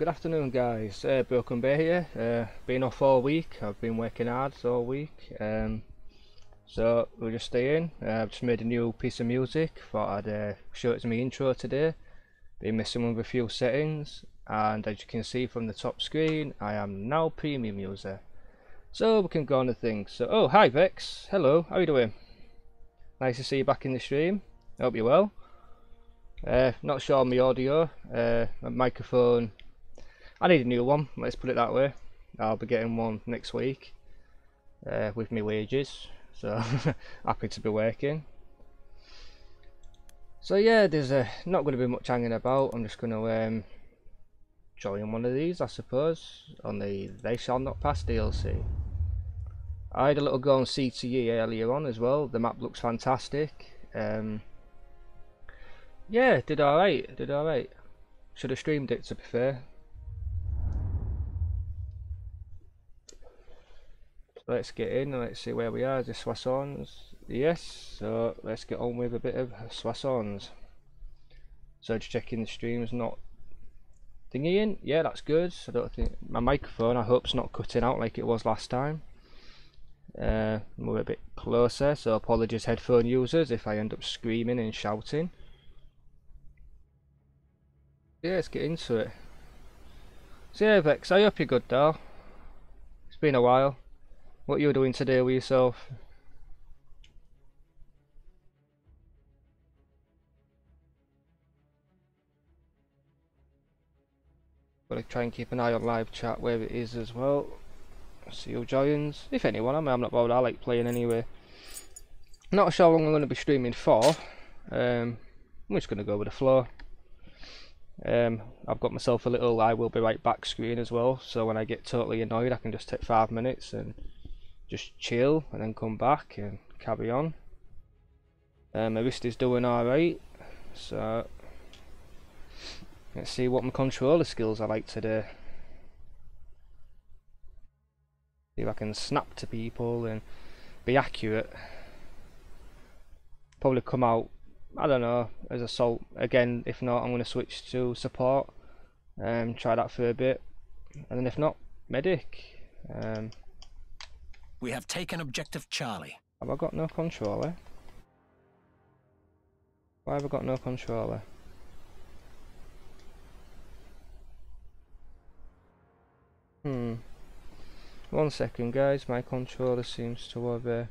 Good afternoon guys, uh, Broken Bear here, uh, been off all week, I've been working hard all week, um, so we're just staying, uh, I've just made a new piece of music, thought I'd uh, show it to my intro today, been messing with a few settings, and as you can see from the top screen, I am now premium user. So we can go on to things, so, oh hi Vex, hello, how are you doing? Nice to see you back in the stream, hope you're well. Uh, not sure on my audio, uh, my microphone, I need a new one, let's put it that way. I'll be getting one next week uh, with my wages, so happy to be working. So yeah, there's uh, not going to be much hanging about, I'm just going to um, join one of these I suppose, on the They Shall Not Pass DLC. I had a little go on CTE earlier on as well, the map looks fantastic. Um, yeah, did alright, did alright. Should have streamed it to be fair. Let's get in and let's see where we are. The Soissons. Yes, so let's get on with a bit of Soissons. So just checking the stream's not thingy in. Yeah, that's good. I don't think my microphone I hope's not cutting out like it was last time. Uh, move a bit closer, so apologies headphone users if I end up screaming and shouting yeah, let's get into it. So yeah, Vex, I hope you're good, though. It's been a while. What you're doing today with yourself? Gotta try and keep an eye on live chat where it is as well. See who joins. If anyone, I mean, I'm not bothered, I like playing anyway. Not sure how long I'm going to be streaming for. Um, I'm just going to go with the flow. Um, I've got myself a little I will be right back screen as well, so when I get totally annoyed I can just take five minutes and just chill and then come back and carry on. Um, my wrist is doing alright, so let's see what my controller skills are like today. See if I can snap to people and be accurate. Probably come out I don't know, as assault. Again, if not, I'm going to switch to support. Um, try that for a bit. And then if not, medic. Um, we have taken objective Charlie. Have I got no controller? Why have I got no controller? Hmm. One second guys, my controller seems to have uh,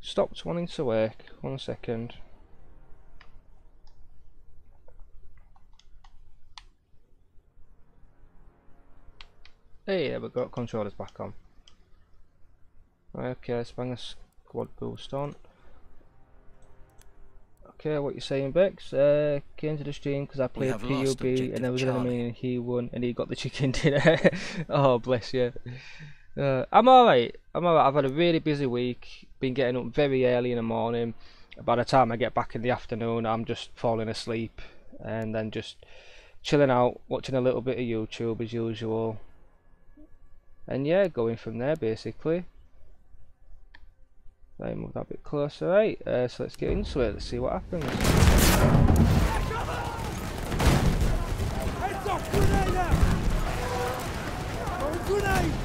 stopped wanting to work. One second. Hey, there we go, controllers back on. Okay, let's bring a squad boost on. Okay, what you saying, Bex? Uh, came to the stream because I played PUB and there was an enemy and he won and he got the chicken dinner. oh, bless you. Uh, I'm alright. I'm alright. I've had a really busy week. Been getting up very early in the morning. By the time I get back in the afternoon, I'm just falling asleep and then just chilling out, watching a little bit of YouTube as usual and yeah going from there basically right move that bit closer right uh, so let's get into it let's see what happens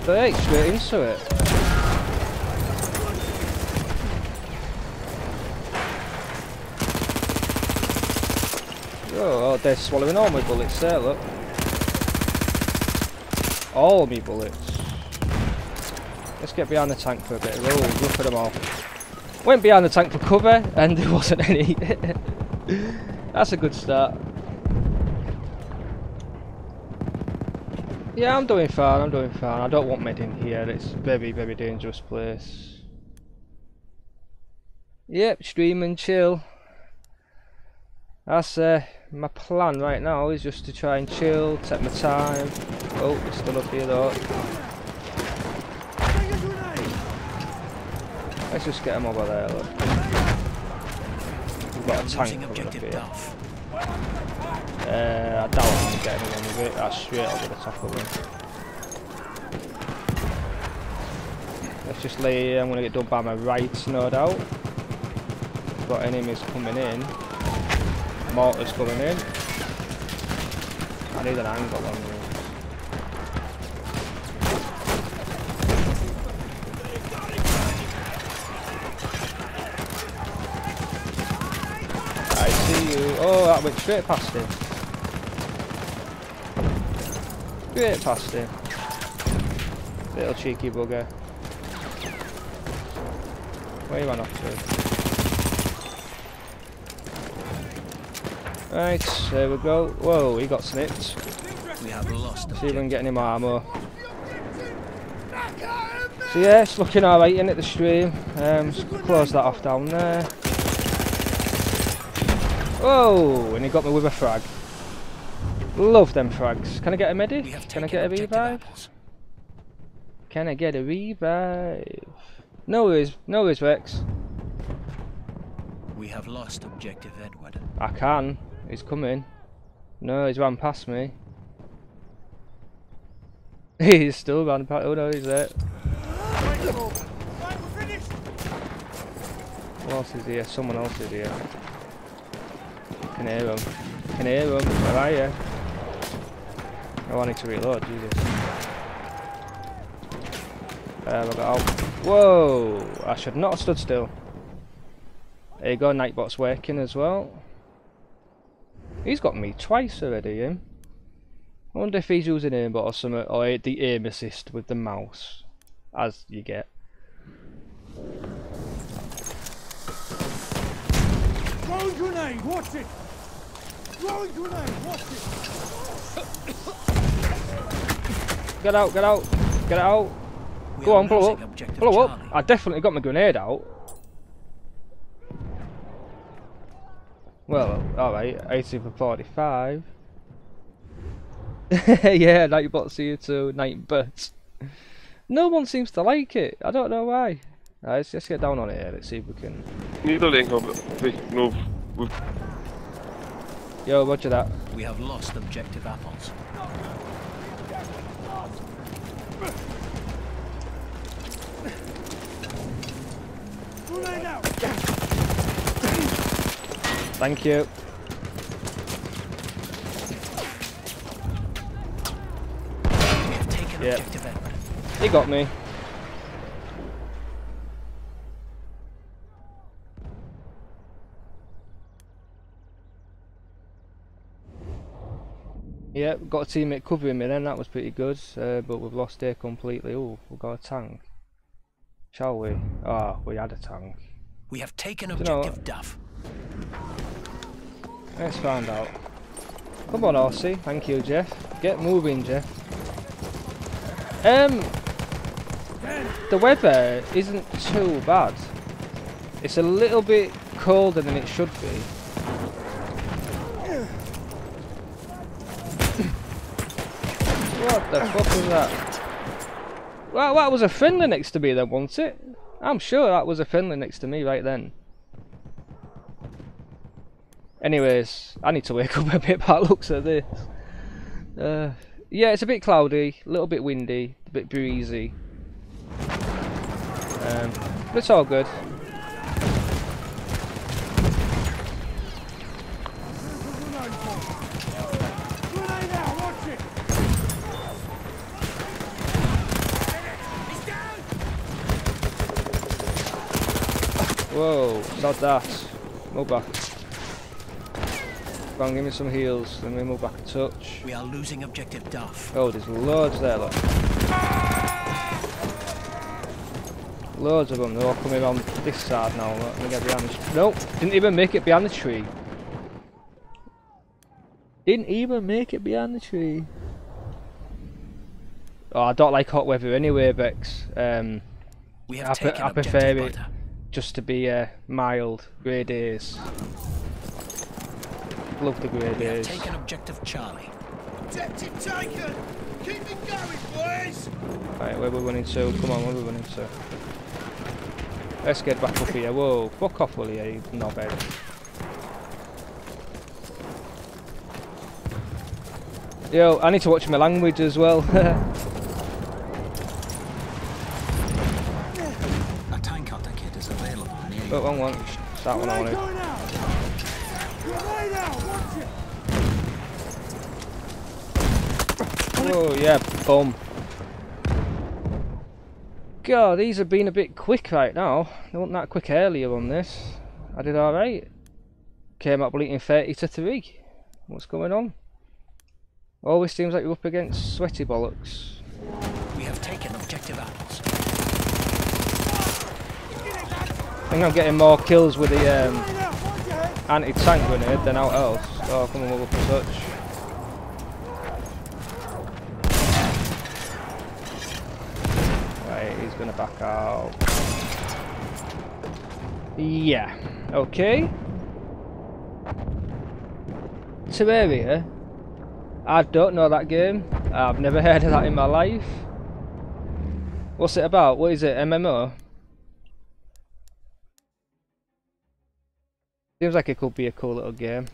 right straight into it Oh, oh, they're swallowing all my bullets there, look. All my bullets. Let's get behind the tank for a bit. Oh, look at them all. Went behind the tank for cover and there wasn't any. That's a good start. Yeah, I'm doing fine, I'm doing fine. I don't want med in here. It's very, very dangerous place. Yep, stream and chill. That's uh, my plan right now is just to try and chill, take my time. Oh, it's still up here though. Let's just get him over there, look. We've got a tank coming up here. Uh, I doubt I'm going to get anyone with it. That's straight over the top of him. Let's just lay here. I'm going to get done by my right, no doubt. Got enemies coming in. Mortars coming in. I need an angle on me. see you. Oh, that went straight past him. Straight past him. Little cheeky bugger. Where you run off to? Right, there we go. Whoa, he got snipped. We have lost See if we can objective. get any more ammo. So yeah, it's looking alright in at the stream. Um, close that off down there. Whoa! And he got me with a frag. Love them frags. Can I get a We medic? Can I get a objective revive? apples. Can I get a revive? No worries, no worries Rex. We have lost objective Edward. I can. He's coming. No, he's run past me. he's still ran past. Oh no, he's there. Who else is here? Someone else is here. Can hear him. Can hear him. Where are you? I need to reload. Jesus. I got out. Whoa! I should not have stood still. There you go. Nightbot's working as well. He's got me twice already. Him. I wonder if he's using aimbot or something, or the aim assist with the mouse, as you get. Grenade, watch it! Throwing grenade, watch it! Get out! Get out! Get out! We Go on, blow up! Blow up! Charlie. I definitely got my grenade out. Well, alright, 80 for 45. yeah, Nightbot's here too, Nightbot. No one seems to like it, I don't know why. Right, let's just get down on it here, let's see if we can... Niederlegen hebben we nog. Yo, roger that. We have lost objective apples. Thank you. We have taken Yep. objective Edward. He got me. Yep, got a teammate covering me then, that was pretty good, uh, but we've lost air completely. Oh, we've got a tank. Shall we? Ah, we had a tank. We have taken objective Duff. Let's find out. Come on, Horsey. Thank you, Jeff. Get moving, Jeff. Um, the weather isn't too bad. It's a little bit colder than it should be. What the fuck was that? Well, that was a friendly next to me then, wasn't it? I'm sure that was a friendly next to me right then. Anyways, I need to wake up a bit by looks at this. Uh, yeah, it's a bit cloudy, a little bit windy, a bit breezy. Um, but it's all good. Whoa, not that. Move back. On, give me some heals, then we move back a touch. We are losing objective Duff. Oh, there's loads there, look. Loads of them, they're all coming on this side now. Look, Let me get behind this. Nope, didn't even make it behind the tree. Didn't even make it behind the tree. Oh, I don't like hot weather anyway, Bex. Um, We have I taken I prefer it. Butter. Just to be uh, mild, grey days. Love the grey We have days. taken objective Charlie. Objective taken! Keep it going, boys! Right, where we're running to? Come on, where we're running to? Let's get back up here. Whoa, fuck off, will you, you knobhead. Yo, I need to watch my language as well. oh, wrong one. It's that one I wanted. out! Out! Whoa, yeah, boom. God, these have been a bit quick right now. They weren't that quick earlier on this. I did alright. came up bleeding 30 to 3. What's going on? Always seems like you're up against sweaty bollocks. We have taken objective apples. I think I'm getting more kills with the um, anti-tank grenade than out else. Oh, come on, we'll and touch. Right, he's gonna back out. Yeah, okay. Terraria. I don't know that game. I've never heard of that in my life. What's it about? What is it? MMO? Seems like it could be a cool little game.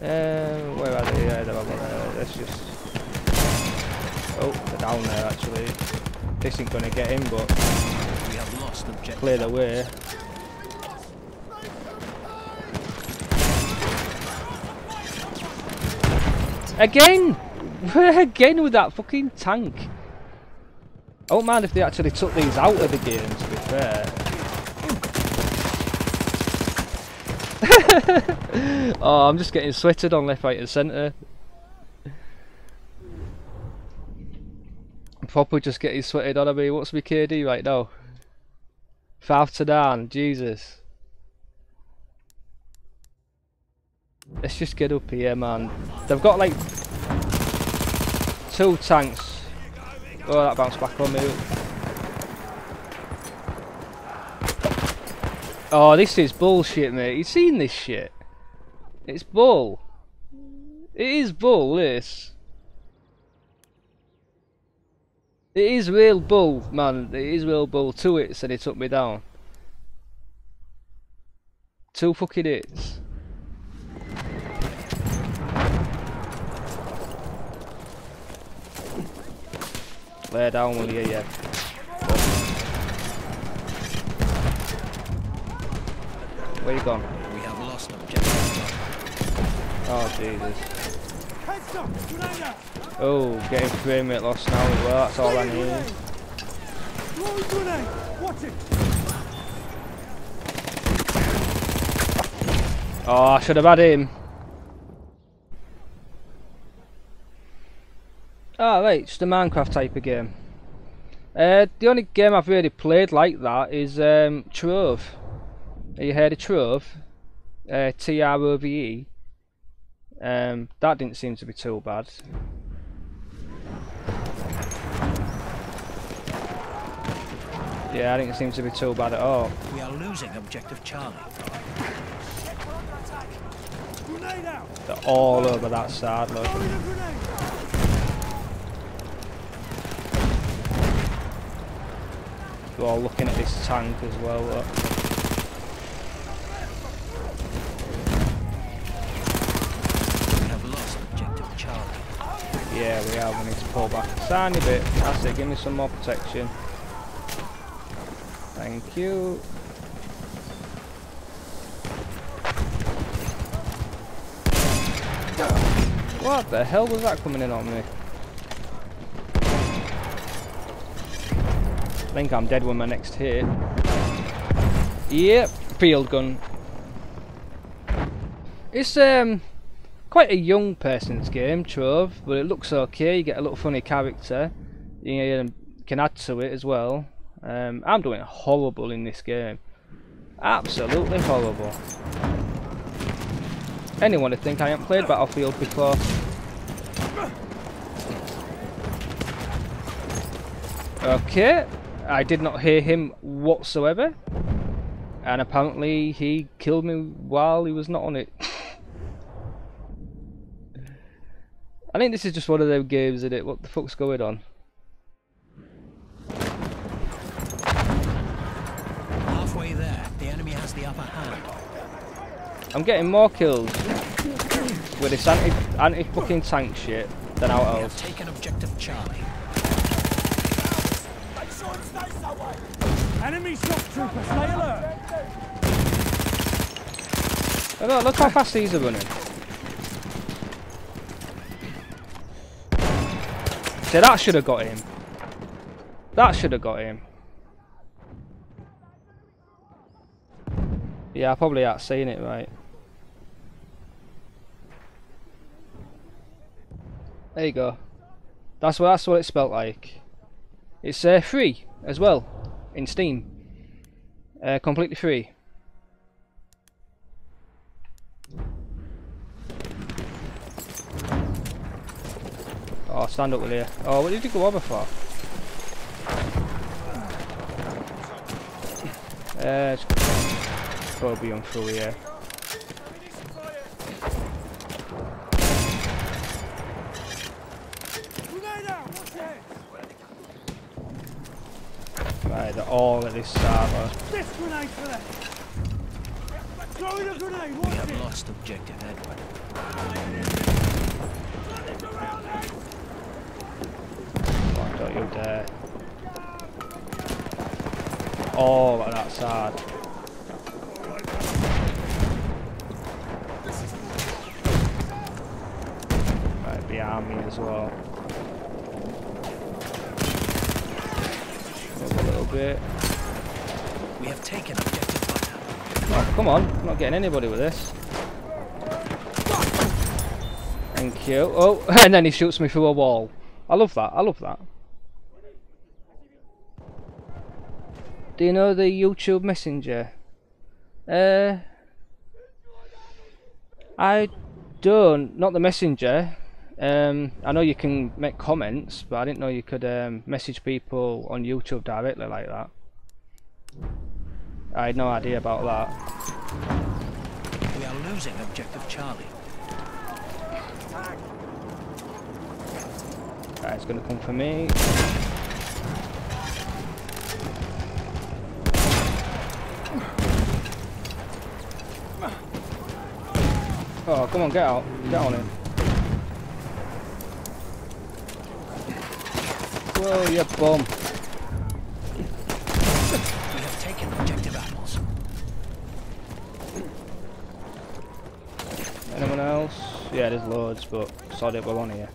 Um, where are they? Yeah, they're over there. Let's just. Oh, they're down there actually. This ain't gonna get him, but We have lost objective clear the way. Again! Again with that fucking tank. I don't mind if they actually took these out of the game, to be fair. oh, I'm just getting sweated on left, right and centre. Proper just getting sweated on me. What's my KD right now? Five to nine, Jesus. Let's just get up here, man. They've got like two tanks. Oh, that bounced back on me. Oh, this is bullshit, mate. You've seen this shit? It's bull. It is bull, this. It is real bull, man. It is real bull. Two hits and he took me down. Two fucking hits. Lay down, will you? Yeah. Where you gone? We have lost objective Oh Jesus. Heads up. Grenade out. Oh, getting frame rate lost now as well. That's all I need. grenade. Throwing grenade. Watch it. Oh, I should have had him. Oh, right, just a Minecraft type of game. Uh, the only game I've really played like that is um, Trove. Have you heard of Trove? Uh, T-R-O-V-E. Um, that didn't seem to be too bad. Yeah, I didn't seem to be too bad at all. We are losing objective Charlie. They're all over that side, look. Throwing a grenade. We're all looking at this tank as well. Look. We have lost objective Charlie. Yeah, we are. We need to pull back a tiny bit. That's it. Give me some more protection. Thank you. What the hell was that coming in on me? I think I'm dead with my next hit. Yep, field gun. It's um quite a young person's game, Trove, but it looks okay. You get a little funny character. You can add to it as well. Um, I'm doing horrible in this game. Absolutely horrible. Anyone would think I haven't played Battlefield before. Okay, I did not hear him whatsoever. And apparently he killed me while he was not on it. I think this is just one of those games, isn't it? What the fuck's going on? Halfway there, the enemy has the upper hand. I'm getting more kills with this anti anti fucking tank shit than out We have else. taken objective Charlie. Enemy shock trooper. Stay alert. Oh, look, look how fast these are running. See, that should have got him. That should have got him. Yeah, I probably ain't seen it right. There you go. That's what that's what it's spelt like. It's uh, free as well in Steam. Uh, completely free. Oh, stand up with you. Oh, what did you go over for? Uh, it's probably on through here. Grenade out! Watch it! Right, they're all at this server. This grenade for them! Throwing a grenade! We have lost objective Edward. Come on, don't you dare. All at that side. Right, behind me as well. Move a little bit. We have taken objective. Oh, come on, I'm not getting anybody with this. Thank you. Oh, and then he shoots me through a wall. I love that, I love that. Do you know the YouTube Messenger? Uh, I don't, not the Messenger. Um, I know you can make comments, but I didn't know you could um, message people on YouTube directly like that. I had no idea about that. We are losing objective Charlie. Right, it's gonna come for me. Oh, come on, get out. Get on it. Whoa, you bum. We have taken objective apples. Anyone else? Yeah, there's loads, but sod it, we're on here.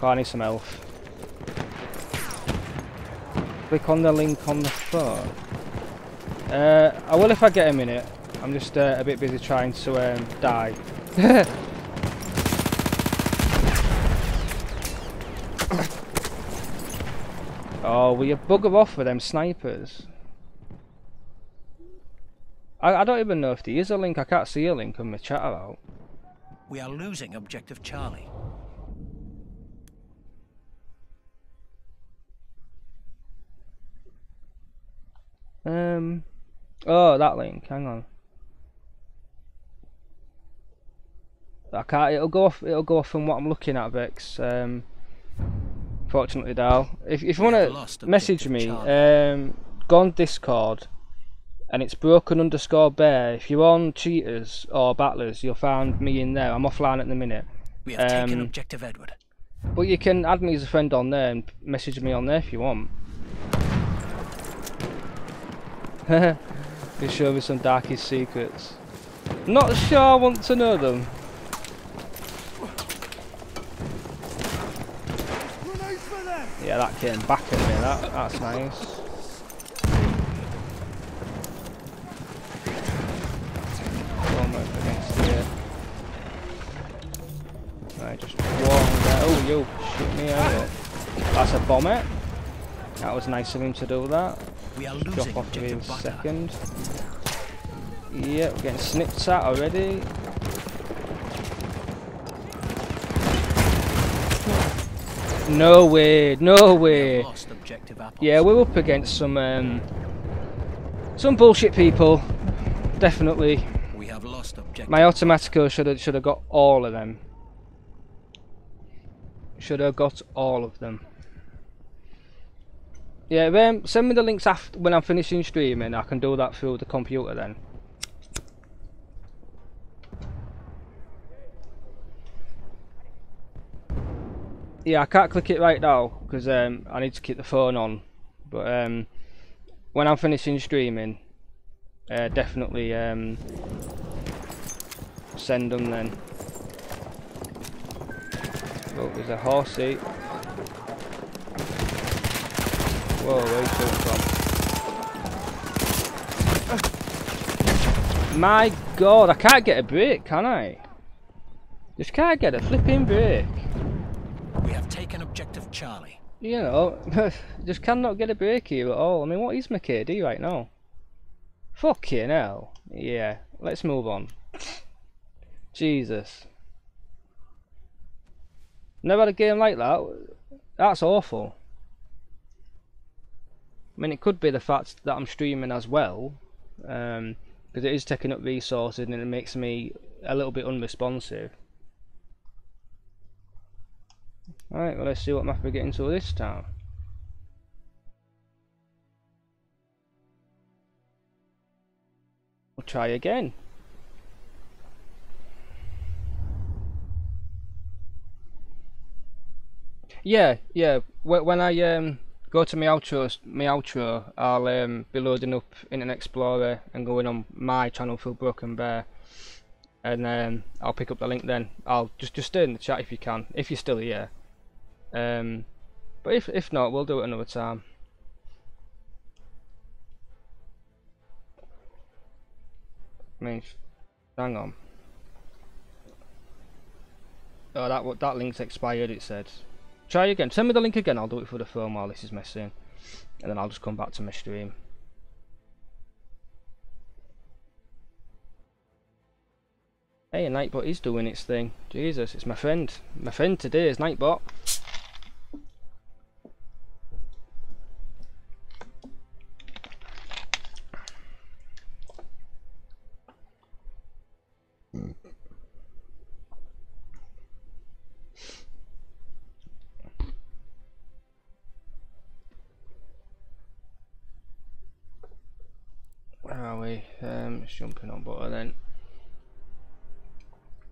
I need some health. Click on the link on the phone. Uh, I will if I get a minute. I'm just uh, a bit busy trying to um, die. oh, will you bugger off with them snipers? I, I don't even know if there is a link. I can't see a link on my chat out. We are losing objective Charlie. Um. Oh, that link. Hang on. I can't. It'll go off. It'll go off from what I'm looking at, Vex. Um. Fortunately, Dal. If if you want to message me, um, go on Discord, and it's broken underscore bear. If you're on cheaters or battlers, you'll find me in there. I'm offline at the minute, We have taken Um, objective Edward. but you can add me as a friend on there and message me on there if you want. you show me some darkest secrets. Not sure I want to know them. Yeah, that came back at me. That that's nice. One up against here. Right, just one there. Oh, you shoot me out. That's a bomber. That was nice of him to do that. We are Drop off to a second. Yep, we're getting snipped at already. No way, no way. have lost objective apples. Yeah, we're up against some um, some bullshit people. Definitely. We have lost objective. My automatico should have should have got all of them. Should have got all of them. Yeah, um, send me the links after when I'm finishing streaming. I can do that through the computer then. Yeah, I can't click it right now because um, I need to keep the phone on. But um, when I'm finishing streaming, uh, definitely um, send them then. Oh, there's a horsey. Whoa, where you coming from? My god, I can't get a break, can I? Just can't get a flipping break. We have taken objective Charlie. You know, just cannot get a break here at all. I mean, what is my KD right now? Fucking hell. Yeah, let's move on. Jesus. Never had a game like that. That's awful. I mean, it could be the fact that I'm streaming as well, because um, it is taking up resources and it makes me a little bit unresponsive. Alright, well let's see what map we get into this time. We'll try again. Yeah, yeah. When I um go to my outro, my outro, I'll um, be loading up Internet Explorer and going on my channel Phil Broken Bear, and um, I'll pick up the link then. I'll just just stay in the chat if you can, if you're still here. Um, but if if not, we'll do it another time. I mean, hang on. Oh, that what that link's expired. It said. Try again. Send me the link again. I'll do it for the phone while this is messing, and then I'll just come back to my stream. Hey, Nightbot is doing its thing. Jesus, it's my friend. My friend today is Nightbot.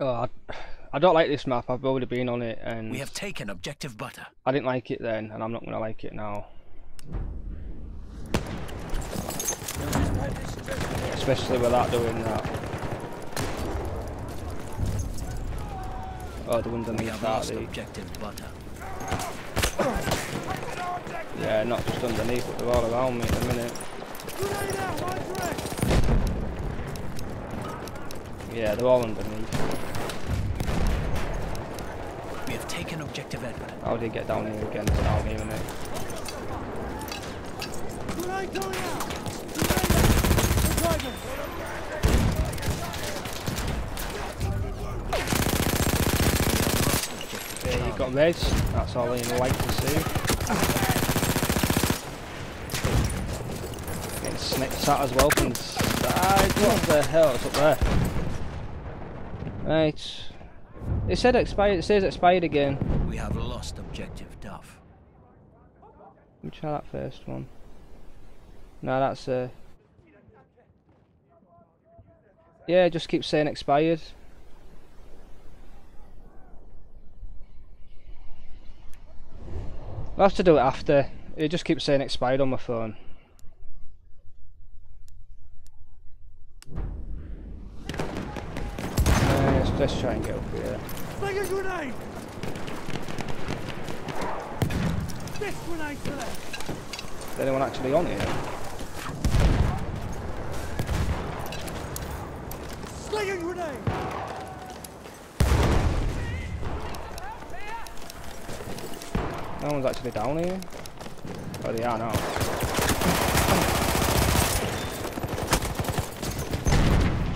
Oh, I, I don't like this map. I've already been on it, and we have taken objective butter. I didn't like it then, and I'm not going to like it now. Especially without doing that. Oh, the ones underneath that. The... objective butter. Yeah, not just underneath, but they're all around me at the minute. Yeah, they're all underneath. We have taken objective Edward. Oh, How did he get down here again? It's down here, isn't it? Yeah, you got res. That's all I like to see. Getting sniped at as well from the side. What the hell? It's up there. Right. It said expired. It says expired again. We have lost objective Duff. Let me try that first one. No, that's uh. Yeah, it just keep saying expired. I'll have to do it after. It just keeps saying expired on my phone. Let's try and get up here. A grenade! This grenade to left! Is anyone actually on here? A grenade! No one's actually down here. Oh, they are now.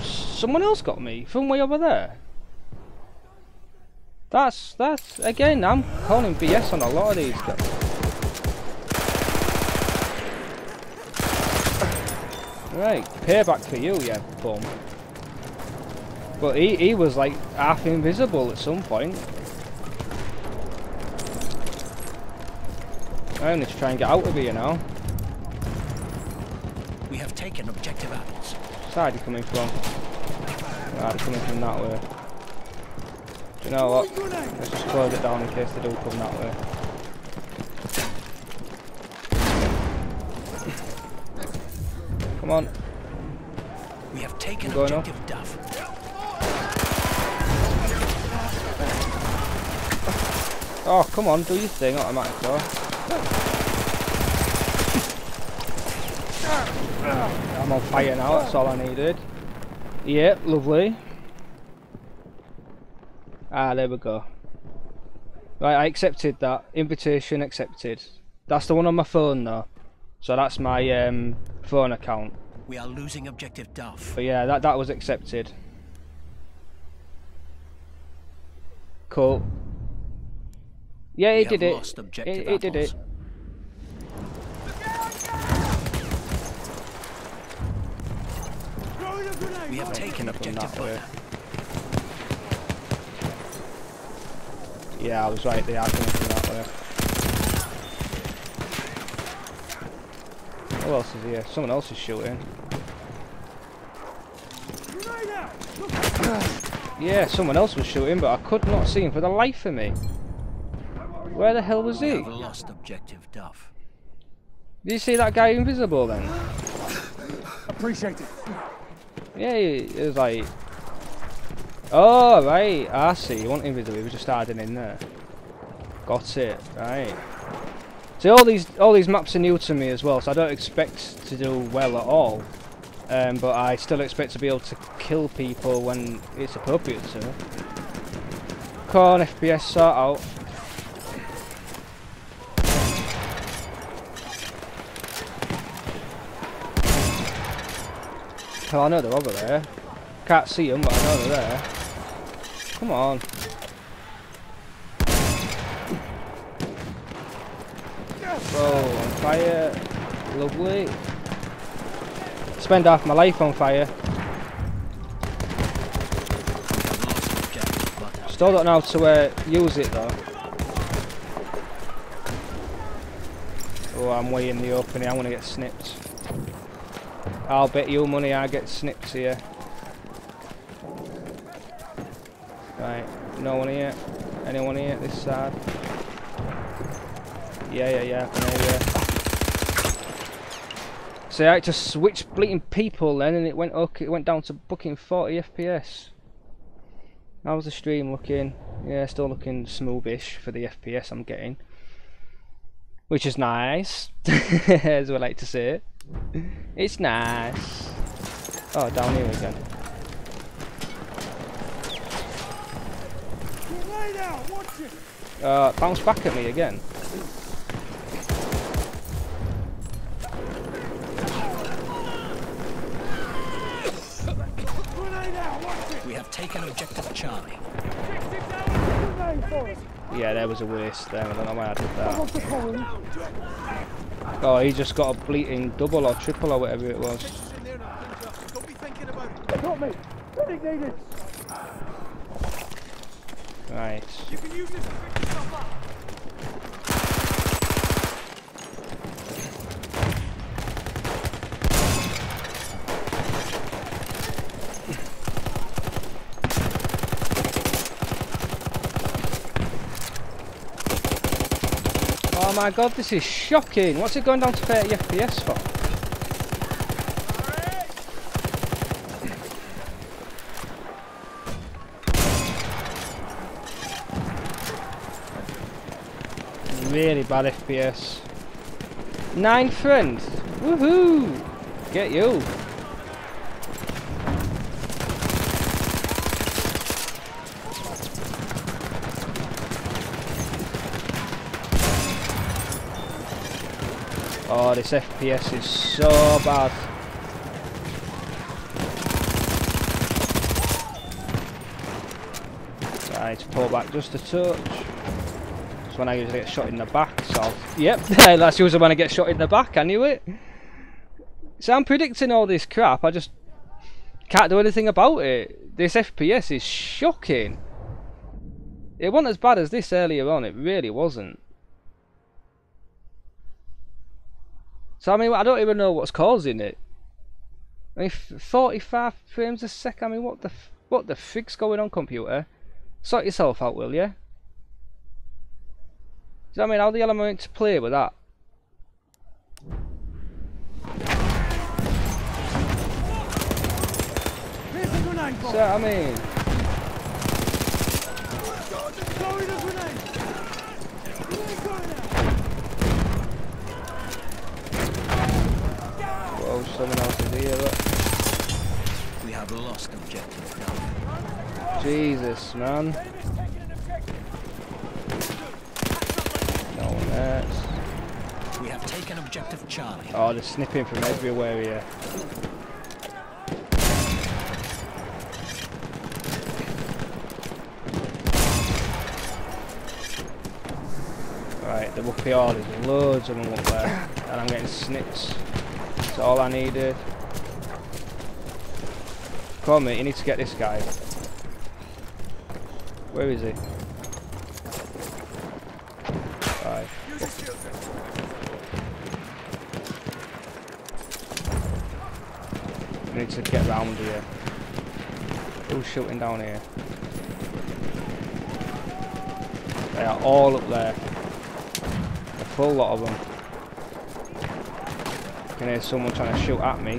Someone else got me from way over there. That's, that's, again, I'm calling BS on a lot of these guys. Right, payback for you, yeah, bum. But he, he was like half invisible at some point. I need to try and get out of here now. We have taken objective apples. Side you coming from? Ah, coming from that way. Do you know what? Let's just close it down in case they do come that way. Come on. We have taken objective up? Duff. Oh, come on, do your thing, automatic door. I'm on fire now, that's all I needed. Yep, lovely. Ah, there we go. Right, I accepted that. Invitation accepted. That's the one on my phone though. So that's my um, phone account. We are losing objective Duff. But yeah, that, that was accepted. Cool. Yeah, We it did it. lost objective It, it did it. apples. Throwing! We have taken up on objective that way. Butter. Yeah, I was right. They are coming from that way. Who else is here? Someone else is shooting. Grenade out! Look, Yeah, someone else was shooting, but I could not see him for the life of me. Where the hell was he? have lost objective Duff. Did you see that guy invisible then? appreciate it. Yeah, he, he was like... Oh, right, I see. He wasn't invisible, he was just hiding in there. Got it, right. See, all these all these maps are new to me as well, so I don't expect to do well at all. Um, but I still expect to be able to kill people when it's appropriate to. Come on, FPS, sort out. Oh, I know they're over there. Can't see them, but I know they're there. Come on. Whoa, on fire. Lovely. Spend half my life on fire. Still don't know how to uh, use it though. Oh, I'm way in the open here. I'm gonna get snipped. I'll bet you money I get snipped here. Right, no one here. Anyone here this side? Yeah, yeah, yeah, I. So I had to switch bleeding people then and it went okay, it went down to booking 40 FPS. How's the stream looking? Yeah, still looking smoothish for the FPS I'm getting. Which is nice, as we like to say. It's nice. Oh, down here again. Grenade out! Watch it! Uh, bounce back at me again. Grenade out! Watch it! We have taken objective Charlie. Grenade for us! Yeah, there was a waste there. I don't know why I did that. What's the phone? Oh, he just got a bleating double or triple or whatever it was. Got me! Medic needed! Right. You can use this to pick yourself up! Oh my god, this is shocking. What's it going down to 30 FPS for? Really bad FPS. Nine friends. Woohoo! Get you. Oh, this FPS is so bad. Right, pull back just a touch. When I usually get shot in the back, so... Yep, that's usually when I get shot in the back, I knew it. So I'm predicting all this crap, I just can't do anything about it. This FPS is shocking. It wasn't as bad as this earlier on, it really wasn't. So I mean, I don't even know what's causing it. I mean, 45 frames a second, I mean, what the what the fig's going on, computer? Sort yourself out, will you? So I mean, how the hell am I meant to play with that? Here's a grenade So! I mean, Throwing a grenade! Grenade going out! whoa, someone else is here. Look. We have lost objective. Jesus, man. One there. We have taken objective Charlie. Oh, they're snipping from everywhere here. Right, they're up here, there's loads of them up there. And I'm getting snips. That's all I needed. Come on mate, you need to get this guy. Where is he? Right. We need to get round here. Who's shooting down here? They are all up there. A full lot of them. I can hear someone trying to shoot at me.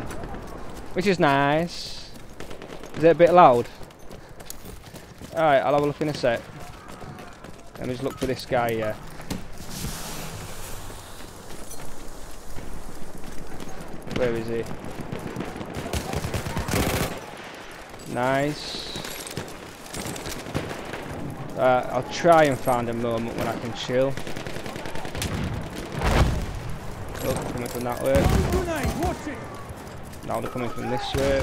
Which is nice. Is it a bit loud? Alright, I'll have a look in a sec. Let me just look for this guy here. Where is he? Nice. Uh, I'll try and find a moment when I can chill. Oh, coming from that way. Grenade, watch it! Now they're coming from this way.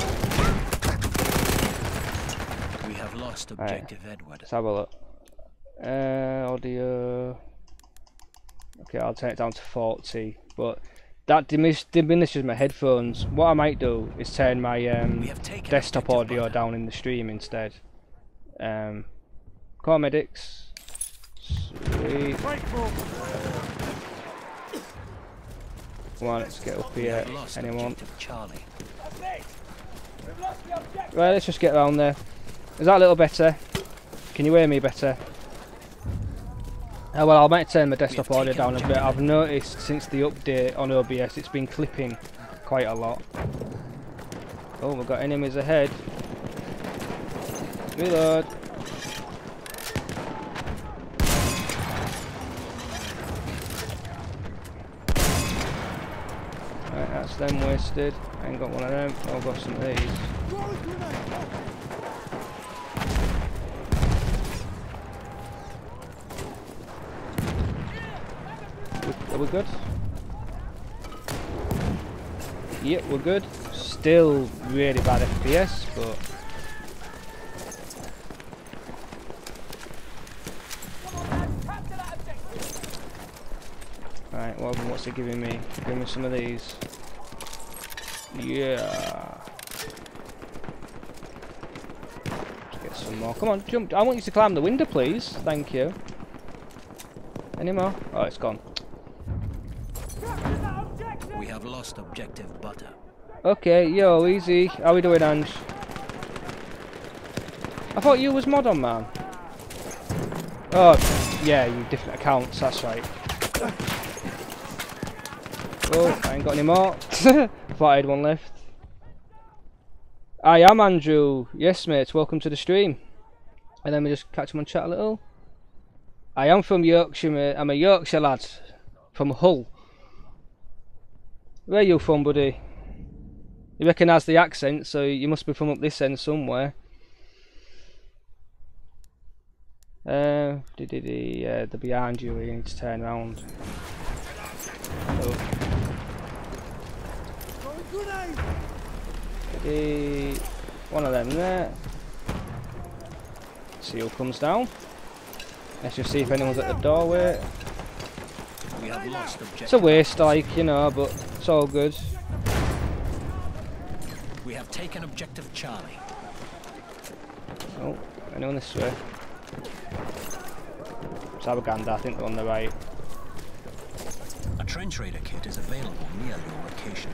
We have lost Right. objective Edward. Let's have a look. Uh, audio. Okay, I'll turn it down to 40. But that diminishes my headphones. What I might do is turn my um, We have taken desktop audio down in the stream instead. Um, call medics. Sweet. Come on, let's get up here. lost Anyone? Right, let's just get around there. Is that a little better? Can you hear me better? Oh, well, I might turn my desktop audio down a bit. I've noticed since the update on OBS, it's been clipping quite a lot. Oh, we've got enemies ahead. Reload. Right, that's them wasted. I ain't got one of them. Oh, I've got some of these. Throwing grenade! We- Are we good? Yep, we're good. Still really bad FPS, but Right, well, what's it giving me? Give me some of these. Yeah. Let's get some more. Come on, jump. I want you to climb the window, please. Thank you. Any more? Oh, it's gone. We have lost objective Butter. Okay, yo, easy. How we doing, Ange? I thought you was mod on, man. Oh, yeah, you different accounts, that's right. Oh, I ain't got any more. thought I had one left. I am Andrew. Yes, mate, welcome to the stream. And then we just catch him on chat a little. I am from Yorkshire, mate. I'm a Yorkshire lad. From Hull. Where you from, buddy? You recognise the accent, so you must be from up this end somewhere. Uh, dee uh, they're behind you, you need to turn around. One of them there. See who comes down. Let's just see if anyone's at the doorway. We have lost objective. It's a waste, like, you know, but it's all good. We have taken objective Charlie. Oh, anyone this way? Sabaganda, I think they're on the right. A trench raider kit is available near your location.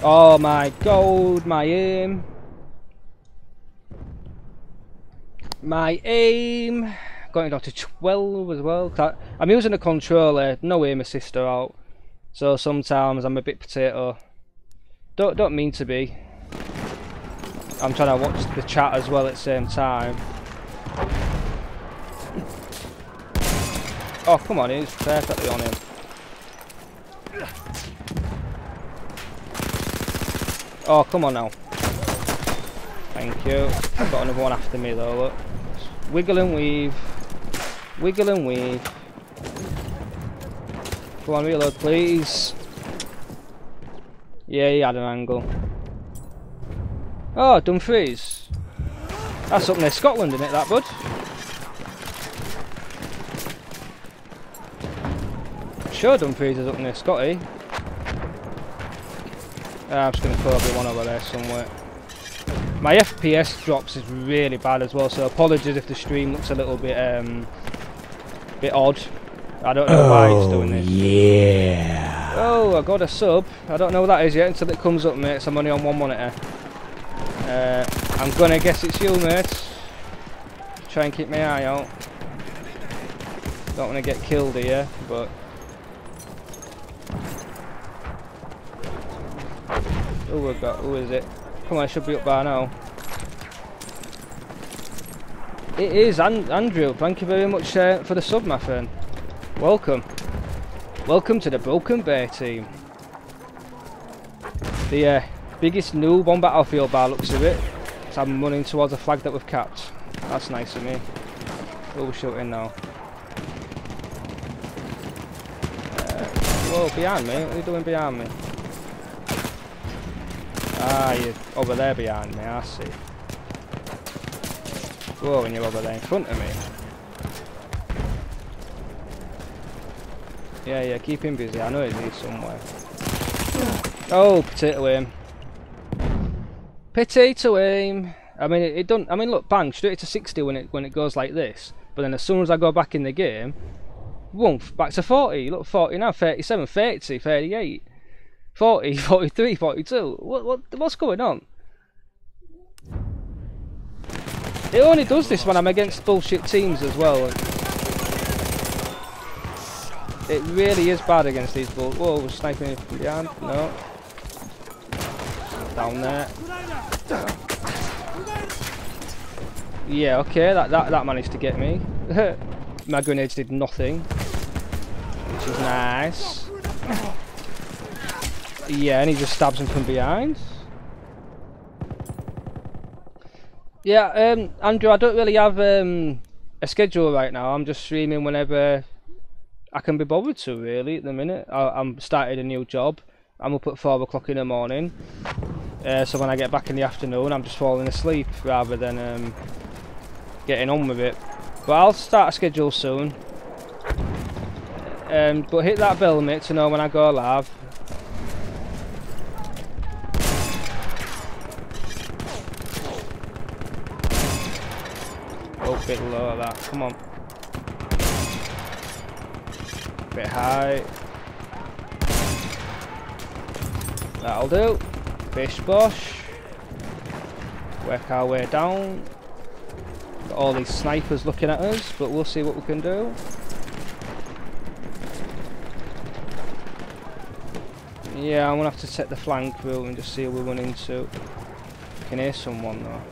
Oh my god, my aim. My aim. Going down to 12 as well. I, I'm using a controller, no aim assist or out. So sometimes I'm a bit potato. Don't, don't mean to be. I'm trying to watch the chat as well at the same time. Oh, come on, he's perfectly on him. Oh, come on now. Thank you. I've got another one after me though, look. Wiggle and weave. Wiggle and weave. Come on, reload, please. Yeah, he had an angle. Oh, Dumfries. That's up near Scotland, isn't it, that, bud? Sure, Dumfries is up near Scotty. Ah, I'm just going to probably one over there somewhere. My FPS drops is really bad as well, so apologies if the stream looks a little bit um, bit odd. I don't know why it's doing this. Yeah. Oh, I got a sub. I don't know what that is yet until it comes up, mate. So I'm only on one monitor. Uh, I'm gonna guess it's you, mate. Try and keep my eye out. Don't want to get killed here, but. Oh, we got? Who is it? Come on, I should be up by now. It is An Andrew. Thank you very much uh, for the sub, my friend. Welcome. Welcome to the Broken Bear team. The uh, biggest noob on Battlefield by looks of it. So I'm running towards a flag that we've capped. That's nice of me. Who are we shooting now? Uh, whoa, behind me. What are you doing behind me? Ah, you're over there behind me, I see. Whoa, and you're over there in front of me. Yeah, yeah, keep him busy. I know he's here somewhere. Oh, potato aim. Potato aim. I mean, it, it don't. I mean, look, bang, straight to 60 when it when it goes like this. But then as soon as I go back in the game, woof, back to 40. Look, 40 now, 37, 30, 38, 40, 43, 42. What what what's going on? It only does this when I'm against bullshit teams as well. It really is bad against these bull. Whoa, we're sniping from behind. No. Down there. Yeah, okay, that, that, that managed to get me. My grenades did nothing. Which is nice. Yeah, and he just stabs him from behind. Yeah, um, Andrew, I don't really have um, a schedule right now. I'm just streaming whenever I can be bothered to, really, at the minute. I, I'm started a new job. I'm up at 4 o'clock in the morning. Uh, so when I get back in the afternoon, I'm just falling asleep rather than um, getting on with it. But I'll start a schedule soon. Um, but hit that bell, mate, to know when I go live. Oh, bit low that. Come on. Bit high. That'll do. Bish bosh. Work our way down. Got all these snipers looking at us, but we'll see what we can do. Yeah, I'm gonna have to set the flank route and just see who we run into. I can hear someone though.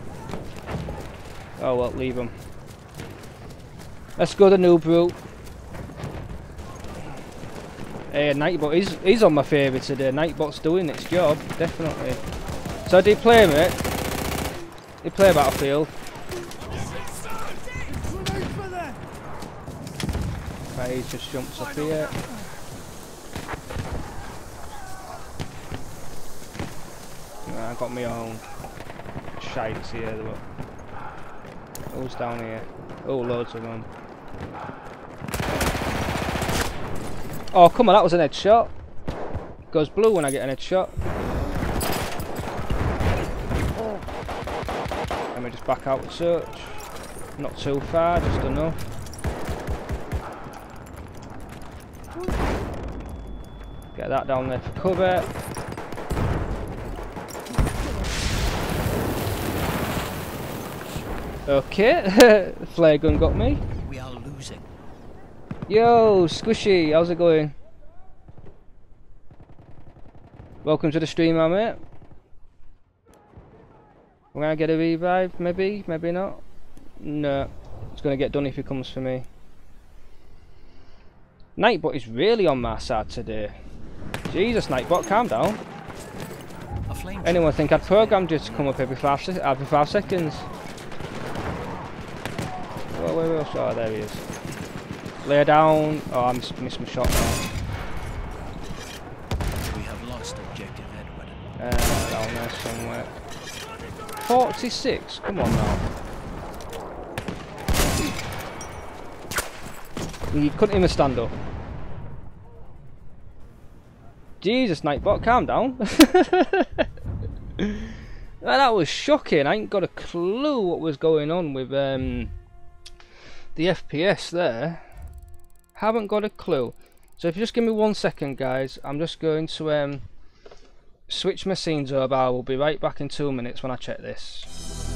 Oh well, leave them. Let's go the noob route. Hey, Nightbot, he's, he's on my favourite today. Nightbot's doing its job, definitely. So you play, mate? Do you play Battlefield? Right, he just jumps up here. Right, I got my own shites here. Who's down here? Oh, loads of them. Oh, come on, that was an headshot. Goes blue when I get an headshot. Let me just back out and search. Not too far, just enough. Get that down there for cover. Okay, flare gun got me. Yo, Squishy, how's it going? Welcome to the stream, mate. We're gonna get a revive, maybe, maybe not. No, it's gonna get done if he comes for me. Nightbot is really on my side today. Jesus, Nightbot, calm down. Anyone think I'd programmed you to come up every five, every five seconds? Wait, wait, wait, oh, there he is. Lay down. Oh, I missed, missed my shot now. We have lost objective Edward. Uh, down there somewhere. 46, come on now. You couldn't even stand up. Jesus, Nightbot, calm down. That was shocking. I ain't got a clue what was going on with um, the FPS there. Haven't got a clue. So if you just give me one second, guys, I'm just going to um, switch my scenes over. I will be right back in two minutes when I check this.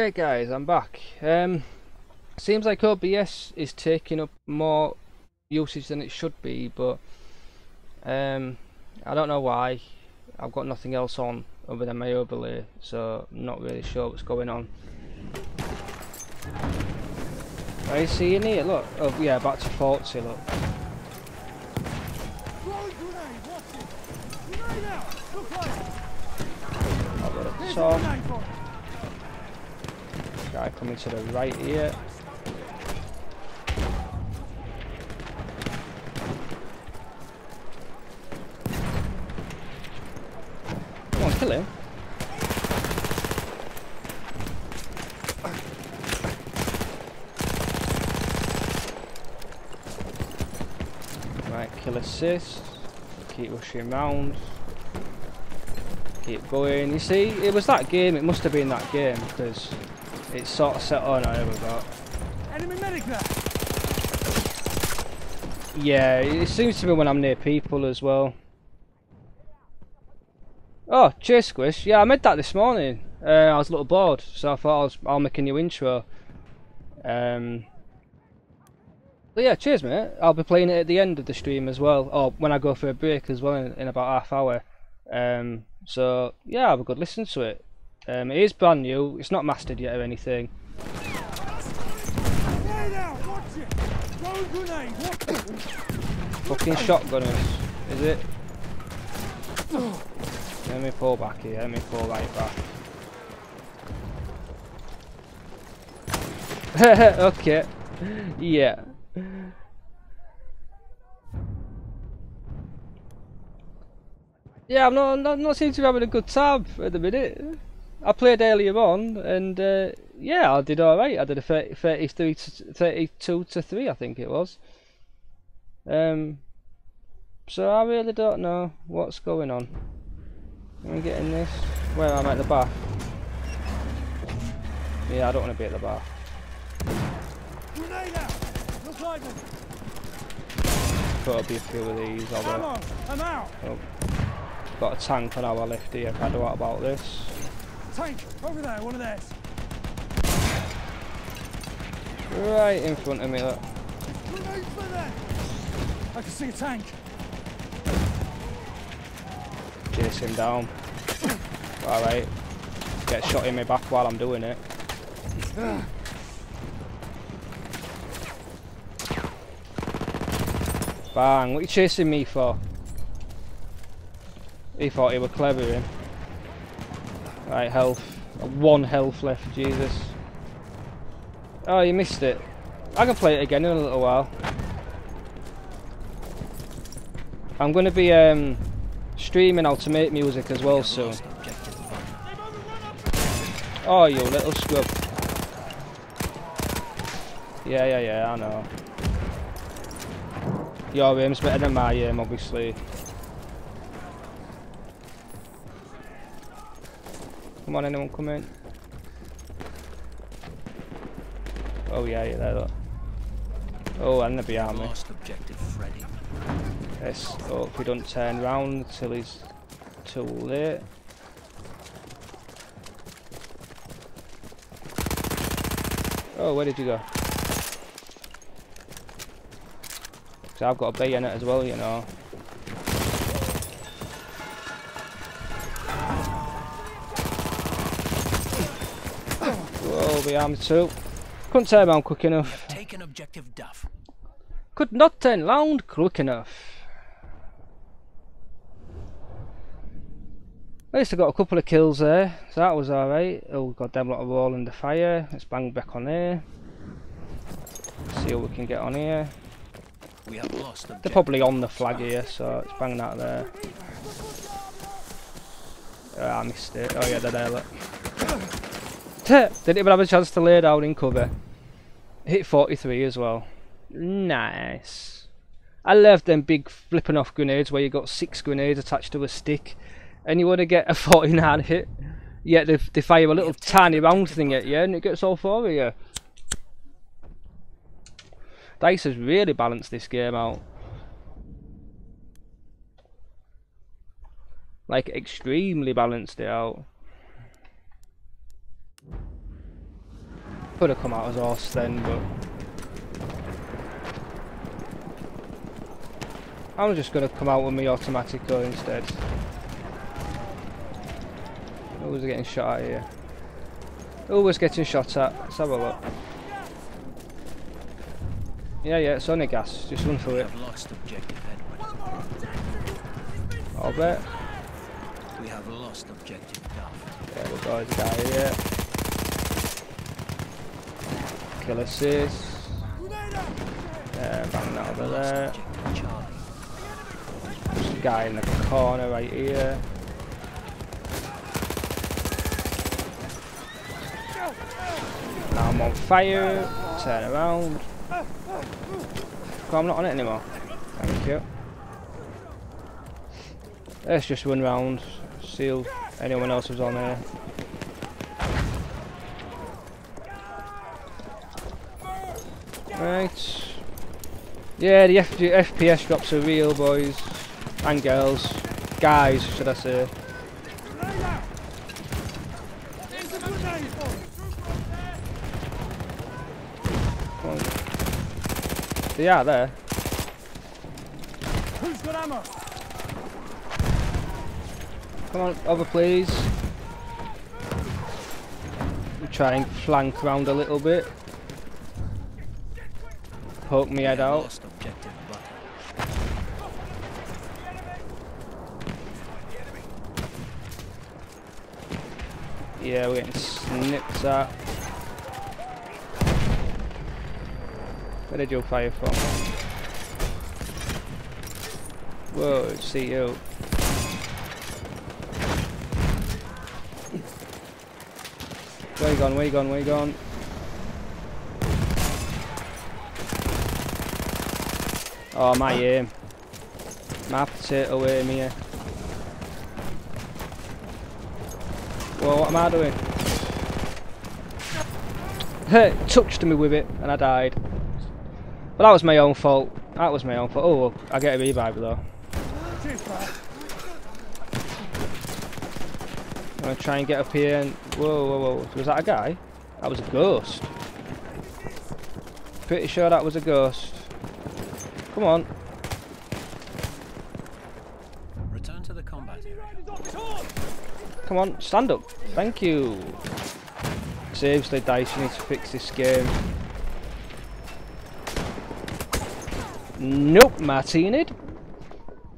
Okay guys, I'm back. Um, seems like OBS is taking up more usage than it should be, but um, I don't know why. I've got nothing else on other than my overlay, so I'm not really sure what's going on. Are you seeing here? Look, oh yeah, back to 40, look. Throwing grenade, watch it! Grenade out! Look like I've got a Here's a top. grenade for Guy coming to the right here. Come on, kill him. Right, kill assist. Keep rushing round. Keep going. You see, it was that game. It must have been that game because it's sort of set on. I never got. Enemy medic there! Yeah, it seems to me when I'm near people as well. Oh, cheers, Squish. Yeah, I made that this morning. Uh, I was a little bored, so I thought I was, I'll make a new intro. Um, but yeah, cheers, mate. I'll be playing it at the end of the stream as well, or when I go for a break as well in, in about half hour. Um, so yeah, have a good listen to it. Um, it is brand new. It's not mastered yet or anything. Fucking shotgunners, is it? Let me pull back here, let me pull right back. okay. Yeah. Yeah, I'm not, not not seem to be having a good time at the minute. I played earlier on, and uh, yeah, I did all right. I did a 30, 33 to, 32 to three, I think it was. Um, so I really don't know what's going on. Me getting this. Where am I at the back? Yeah, I don't want to be at the back. Grenade out! Look like them! Got to be a few of these. I'll! I'm out! got a tank on our left here. I don't know what about this. Tank! Over there, one of theirs! Right in front of me. Look. Grenade for them! I can see a tank! Chase him down. Alright. Get shot in my back while I'm doing it. Bang, what are you chasing me for? He thought he were clever him. Right, health. One health left, Jesus. Oh, you missed it. I can play it again in a little while. I'm going to be um, streaming make music as well We soon. Oh, you little scrub. Yeah, yeah, yeah, I know. Your aim's better than my aim, obviously. Come on, anyone come in? Oh yeah, yeah, there, look. Oh, and behind me. Lost objective Freddy. Let's hope oh, he don't turn round till he's too late. Oh, where did you go? Because I've got a bayonet as well, you know. Behind me too. Couldn't turn round quick enough. Taken objective Duff. Could not turn round quick enough. At least I got a couple of kills there, so that was alright. Oh, got them lot of roll in the fire. Let's bang back on here. See what we can get on here. We have lost They're probably on the flag here, so let's bang that there. Ah, I missed it. Oh yeah, they're there, look. Didn't even have a chance to lay down in cover. Hit 43 as well. Nice. I love them big flipping off grenades where you got six grenades attached to a stick and you want to get a 49 hit. Yet they, they fire a little tiny round thing at you and it gets all four of you. Dice has really balanced this game out. Like extremely balanced it out. Could have come out as horse then, but I'm just gonna come out with my automatic gun instead. Who's getting shot at here? Who was getting shot at? Let's have a look. Yeah, yeah, it's only gas. Just run through We it. have lost objective Edward. I'll bet. We have lost objective Duff. There we go, there's a guy here. Kill assist. That over there. There's a guy in the corner right here. Now I'm on fire. Turn around. I'm not on it anymore. Thank you. Let's just run round, see if anyone else was on there. Right. Yeah, the F FPS drops are real, boys. And girls. Guys, should I say. There's a grenade! Come on. They are there. Who's got ammo? Come on, over please. We try and flank round a little bit. Poke me objective Butter. Yeah, we're getting snipped at. Where did you fire from? Whoa, see you. Where you gone, where you gone, where you gone? Oh, my aim. My potato aim here. Well, what am I doing? Hey, touched me with it and I died. But that was my own fault. That was my own fault. Oh, I get a revive though. I'm gonna try and get up here and... Whoa, whoa, whoa. Was that a guy? That was a ghost. Pretty sure that was a ghost. Come on. Return to the combat Come on, stand up. Thank you. Seriously, Dice, you need to fix this game. Nope, Martinid.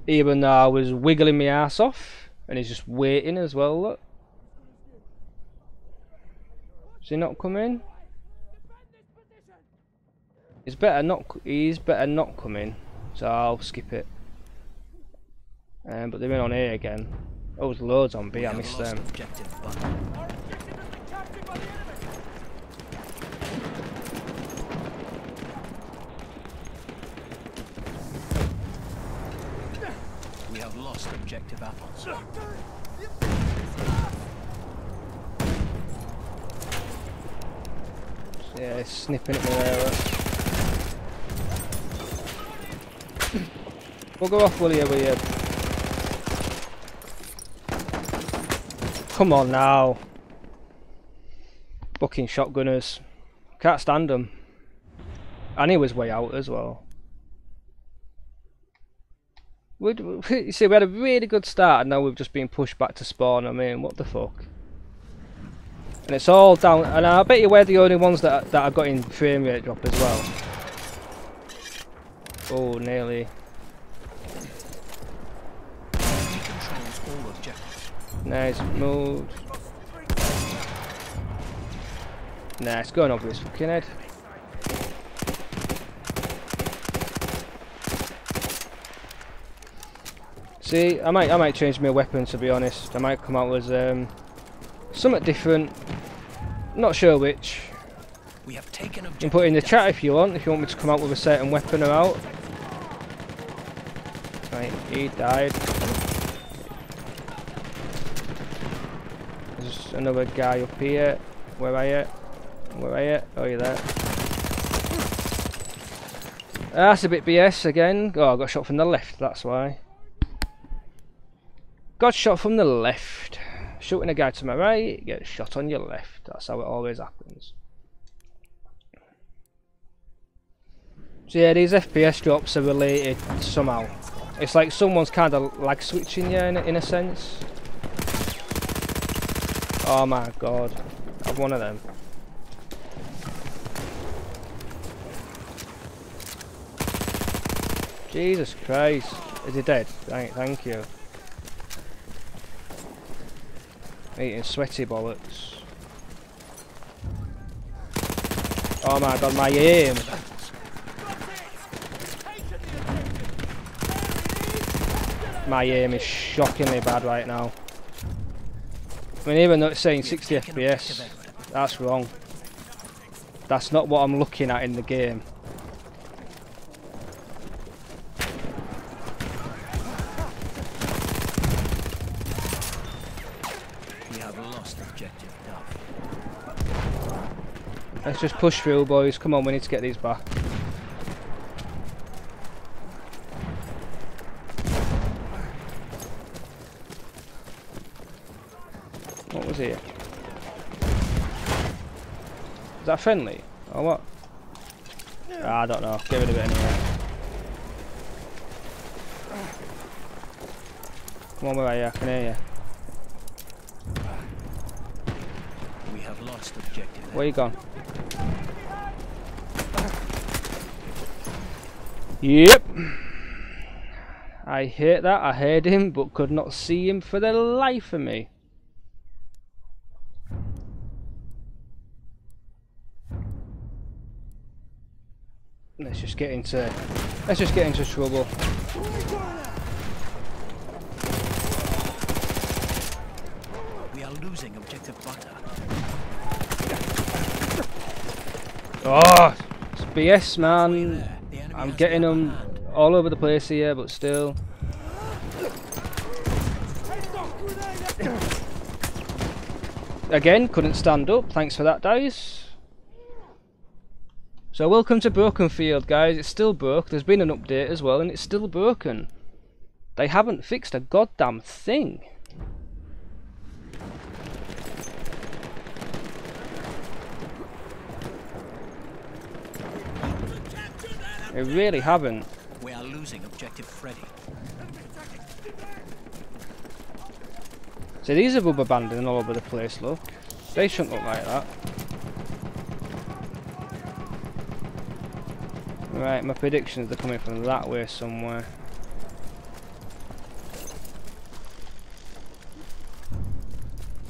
Even though I was wiggling my ass off. And he's just waiting as well, look. Is he not coming? He's better not. He's better not coming. So I'll skip it. Um, but they're in on A again. Oh, there's loads on B. I missed them. objective. We have lost objective apples. Yeah, snipping at me there. We'll go off, will you, will you? Come on now. Fucking shotgunners. Can't stand them. And he was way out as well. We'd, you see, we had a really good start and now we've just been pushed back to spawn. I mean, what the fuck? And it's all down, and I bet you we're the only ones that that have got in frame rate drop as well. Oh, nearly. He controls all objectives. Nice move. Nice, going over his fucking head. See, I might I might change my weapon to be honest. I might come out with um something different. Not sure which. We have taken You can put it in the chat if you want, if you want me to come out with a certain weapon or out. Right, he died. Another guy up here. Where are you? Where are you? Oh, you're there. That's a bit BS again. Oh, I got shot from the left, that's why. Got shot from the left. Shooting a guy to my right, get shot on your left. That's how it always happens. So yeah, these FPS drops are related somehow. It's like someone's kind of lag switching you in, in a sense. Oh my god, I'm one of them. Jesus Christ, is he dead? Thank, thank you. Eating sweaty bollocks. Oh my god, my aim! My aim is shockingly bad right now. I mean, even though it's saying 60 FPS, that's wrong. That's not what I'm looking at in the game. We have lost objective Let's just push through, boys. Come on, we need to get these back. Here? Is that friendly? Or what? Ah, I don't know. Get rid of it anyway. Come on, where are you? I can hear We have lost objective you. Where you gone? Yep. I hate that. I heard him, but could not see him for the life of me. Let's just get into. Let's just get into trouble. We are losing objective Butter. Oh, it's BS, man. There, the enemy I'm getting them all over the place here, but still. Again, couldn't stand up. Thanks for that, Dice. So welcome to Broken Field, guys. It's still broke. There's been an update as well, and it's still broken. They haven't fixed a goddamn thing. They really haven't. We are losing objective Freddy. So these are rubber banding all over the place, look. They shouldn't look like that. Right, my predictions are coming from that way somewhere.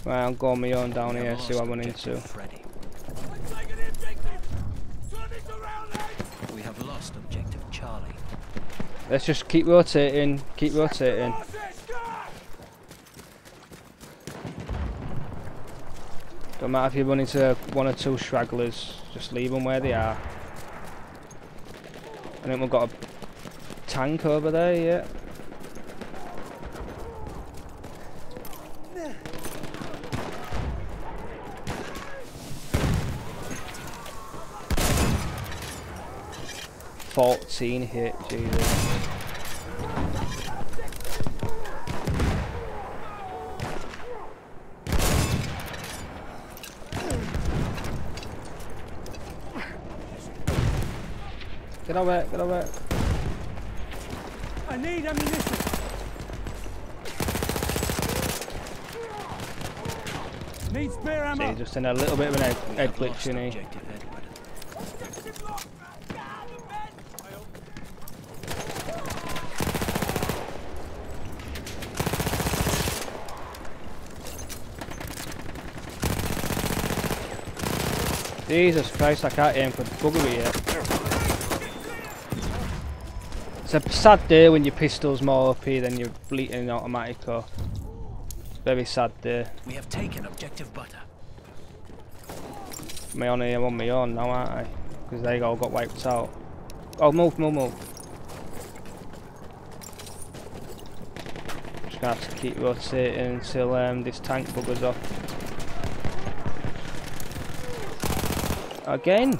Right, I'll go on my own down here, see what I lost run objective into. Freddy. Taking the objective! Turn it around, lads! We have lost objective Charlie. Let's just keep rotating, keep rotating. Boss it, guard! Don't matter if you run into one or two stragglers, just leave them where they are. I think we've got a tank over there, yeah. Fourteen hit, Jesus. Get over it, get over it. I need ammunition! Need spare ammo! See, just in a little bit of an egg, We glitch, lost you know. objective Edward. Objective locked! Down the bed! Jesus Christ, I can't aim for buggery yet. It's a sad day when your pistol's more OP than your bleating automatic or It's a very sad day. We have taken objective butter. Me on here on my own now, aren't I? Because they all got wiped out. Oh, move, move, move. Just gonna have to keep rotating until um, this tank buggers off. Again.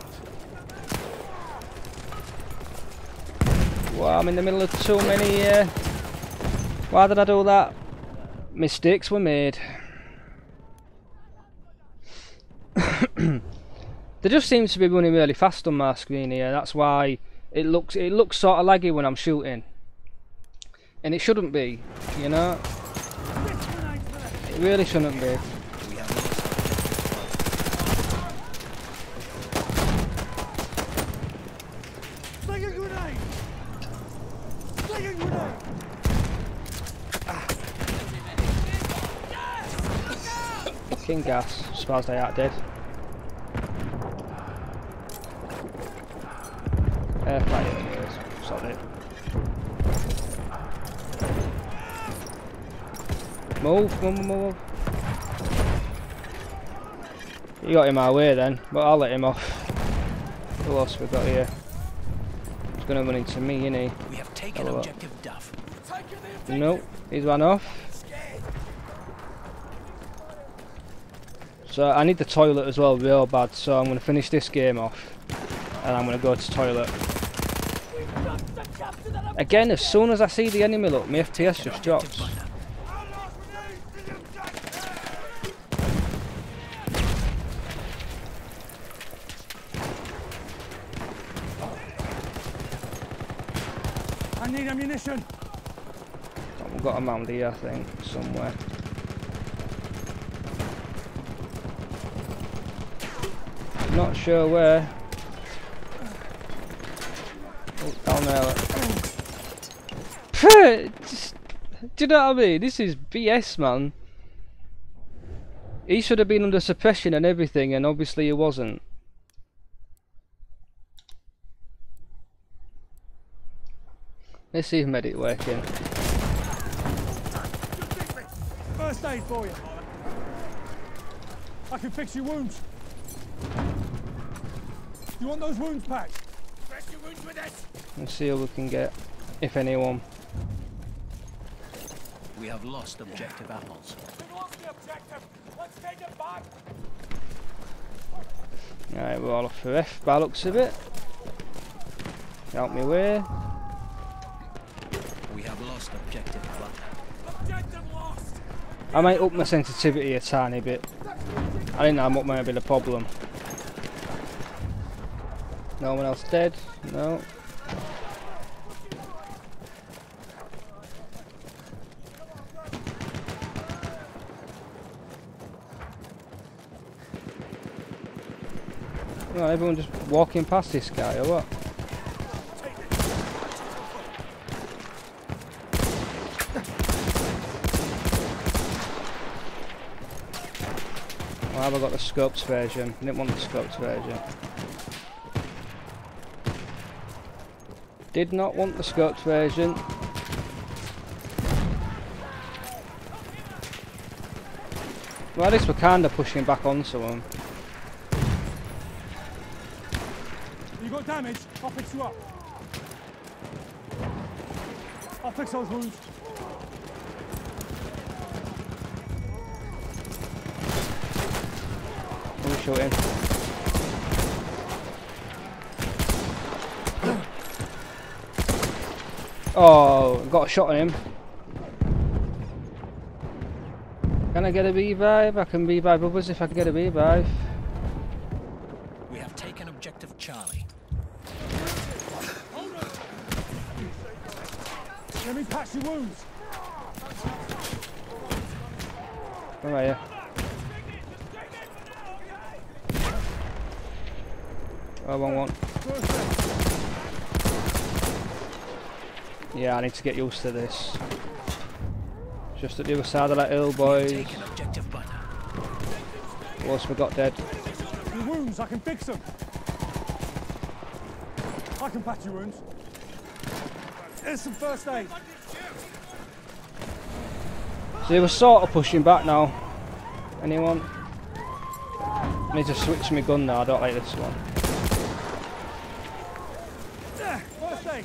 Wow, I'm in the middle of too many. Uh... Why did I do that? Mistakes were made. there just seems to be running really fast on my screen here. That's why it looks it looks sort of laggy when I'm shooting, and it shouldn't be. You know, it really shouldn't be. We have lost Sling a grenade! Sling a grenade! Fucking gas. as they aren't dead. Air fire anyways. Solid. Move, move, move, move. You got him our way then, but I'll let him off. Who else we got here? He's gonna run into me, innit? it. We have taken Oh, objective Duff. Taking the objective! Nope, he's run off. So I need the toilet as well, real bad. So I'm gonna finish this game off, and I'm gonna go to toilet. Again, as soon as I see the enemy, look, my FPS just drops. I need ammunition! We've got a mound here, I think, somewhere. Not sure where. Oh, down there. Do you know what I mean? This is BS, man. He should have been under suppression and everything, and obviously he wasn't. Let's see if medic working. First aid for you! I can fix your wounds! You want those wounds packed? Press your wounds with this! Let's see what we can get, if anyone. We have lost objective apples. We lost the objective! Let's take it back! Alright, we're all off for F by the looks of it. Out my way. We have lost objective butter. Objective lost! I might up my sensitivity a tiny bit. I think that might might be the problem. No one else dead? No. Well, everyone just walking past this guy or what? Well, have I got the scoped version? I didn't want the scoped version. Did not want the scopes version. Well, at least we're kind of pushing back onto them. You got damage? I'll fix you up. I'll fix those wounds. Who are we shooting? Oh, got a shot on him. Can I get a revive? I can revive others if I can get a revive. We have taken objective Charlie. Let me patch your wounds. Where are you? Oh, wrong one. First aid. Yeah, I need to get used to this. Just at the other side of that hill, boys. Taken objective. Once we got dead. Your wounds, I can fix them. I can patch your wounds. Here's some first aid. So they were sort of pushing back now. Anyone? I need to switch my gun now, I don't like this one. There, first aid.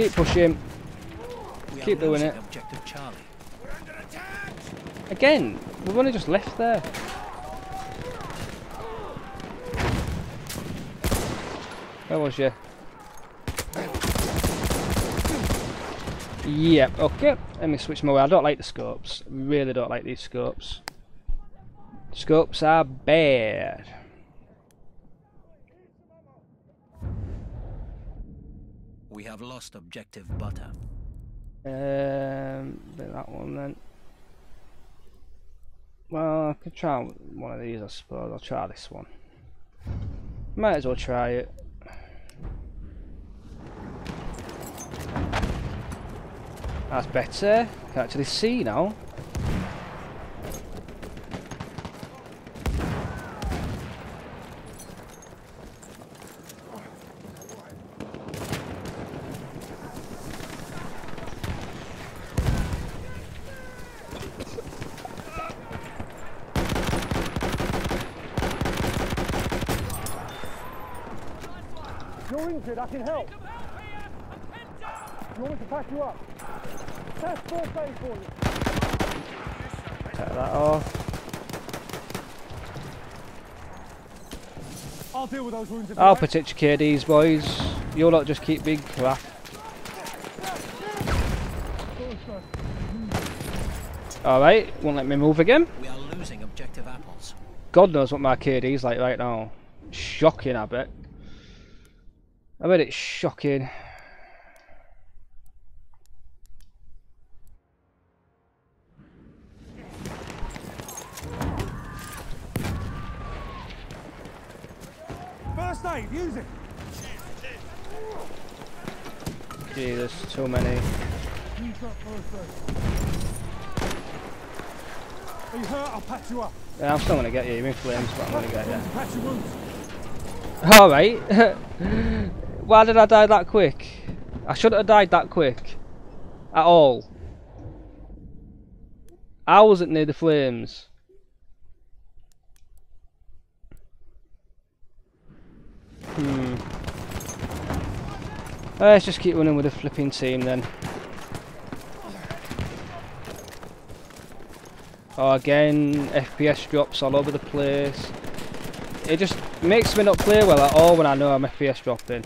Keep pushing. We Keep doing it. Objective Charlie. Again, we've only just left there. Where was you? Yep, okay. Let me switch my way. I don't like the scopes. Really don't like these scopes. Scopes are bad. We have lost objective butter. Um, that one then. Well, I could try one of these, I suppose. I'll try this one. Might as well try it. That's better. Can actually see now. You're injured, I can help. You want me to patch you up? Test first aid for you. Take that off. I'll deal with those wounds if you I'll like. protect your KDs, boys. You lot just keep being crap. Alright, won't let me move again. We are losing objective apples. God knows what my KD's like right now. Shocking, I bet. I bet it's shocking. First aid, use it. Jesus, too many. Are you hurt? I'll patch you up. Yeah, I'm still gonna get you. You're in flames, but I'm gonna get you. Alright. Why did I die that quick? I shouldn't have died that quick. At all. I wasn't near the flames. Hmm. Let's just keep running with the flipping team then. Oh, again, FPS drops all over the place. It just makes me not play well at all when I know I'm FPS dropping.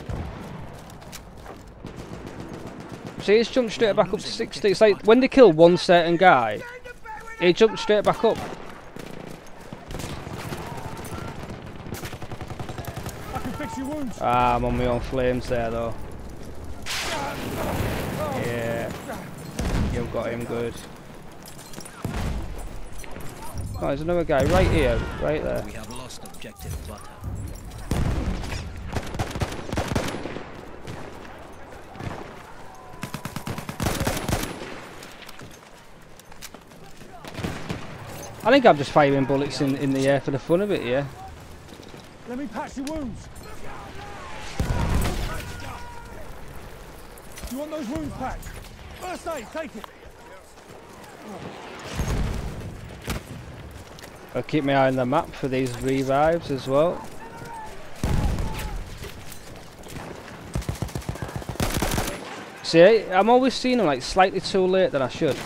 See, it's jumped straight back up to 60. It's like when they kill one certain guy, it jumps straight back up. I can fix your wounds. Ah, I'm on my own flames there though. Yeah, you've got him good. Oh, there's another guy right here, right there. We have lost objective butter. I think I'm just firing bullets in, in the air for the fun of it yeah. Let me patch your wounds. You want those wounds patched? First aid, take it. I'll keep my eye on the map for these revives as well. See, I'm always seeing them like slightly too late than I should.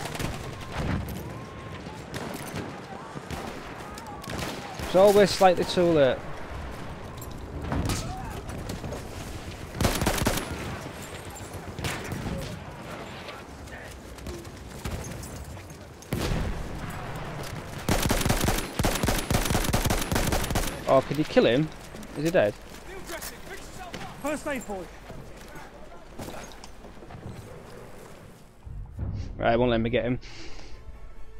It's always slightly too late. Oh, could you kill him? Is he dead? First aid you. Right, won't let me get him.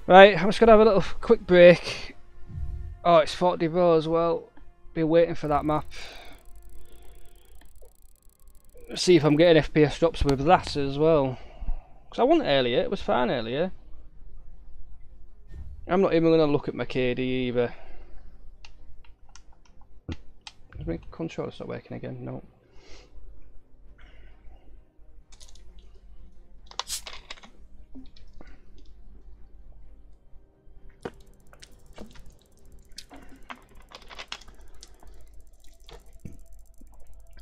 Right, I'm just gonna have a little quick break. Oh, it's 40 row as well. Be waiting for that map. See if I'm getting FPS drops with that as well. Because I won earlier, it was fine earlier. I'm not even gonna look at my KD either. Is my controller stop working again? No.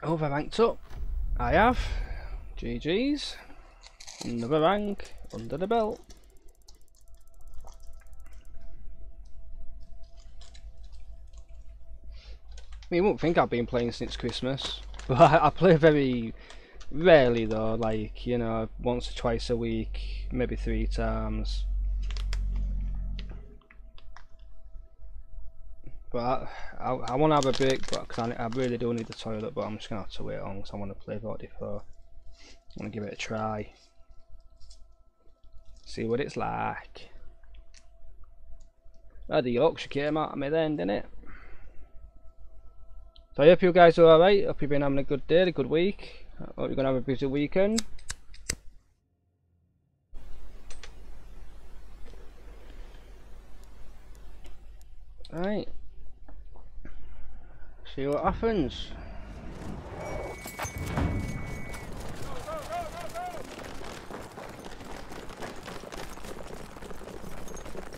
Overranked up. I have. GG's. Another rank under the belt. I mean, you won't think I've been playing since Christmas, but I, I play very rarely though, like, you know, once or twice a week, maybe three times. But I, I, I want to have a break, but cause I, I really do need the toilet, but I'm just going to have to wait on because I want to play 44. I want to give it a try. See what it's like. The Yorkshire came out of me then, didn't it? So I hope you guys are alright. Hope you've been having a good day, a good week. Hope you're going to have a busy weekend. Right. See what happens.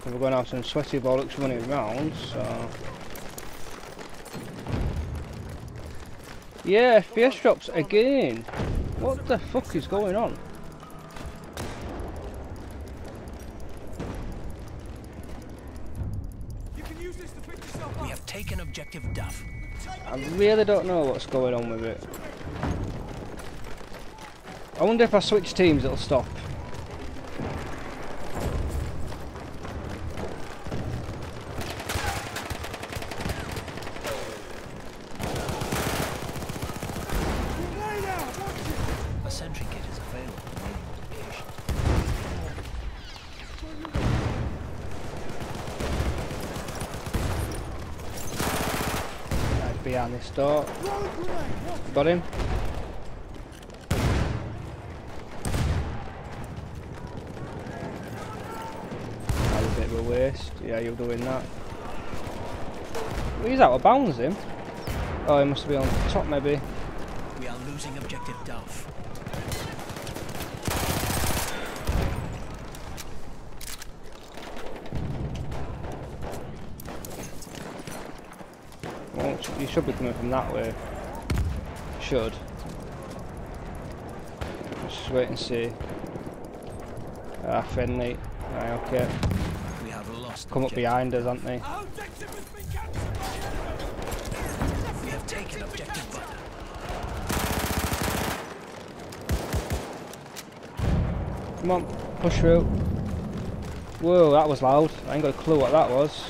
We're going to have some sweaty bollocks running around, so... Yeah, FPS drops again. What the fuck is going on? You can use this to pick yourself We have taken objective Duff. I really don't know what's going on with it. I wonder if I switch teams it'll stop. Lay down, watch it. A sentry kit is available near your location. Right, behind this door. Throw a grenade, watch Got him. That was a bit of a waste. Yeah, you're doing that. He's out of bounds, him. Oh, he must be on top, maybe. We are losing objective Duff. Well, you should be coming from that way. Should. Just wait and see. Ah, friendly. Right, okay. We have lost Come up objective- behind us, aren't they? Our objective has been captured. We have taken objective butter. Come on, push through. Whoa, that was loud. I ain't got a clue what that was.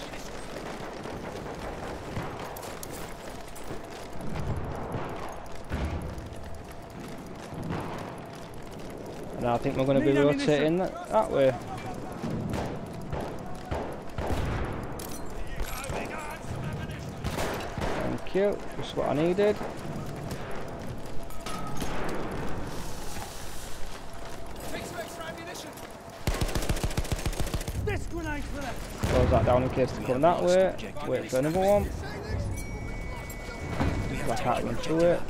not going to be able to that, that way. Thank you, just what I needed. Close that down in case they come that way. Wait for another one. Back out into it.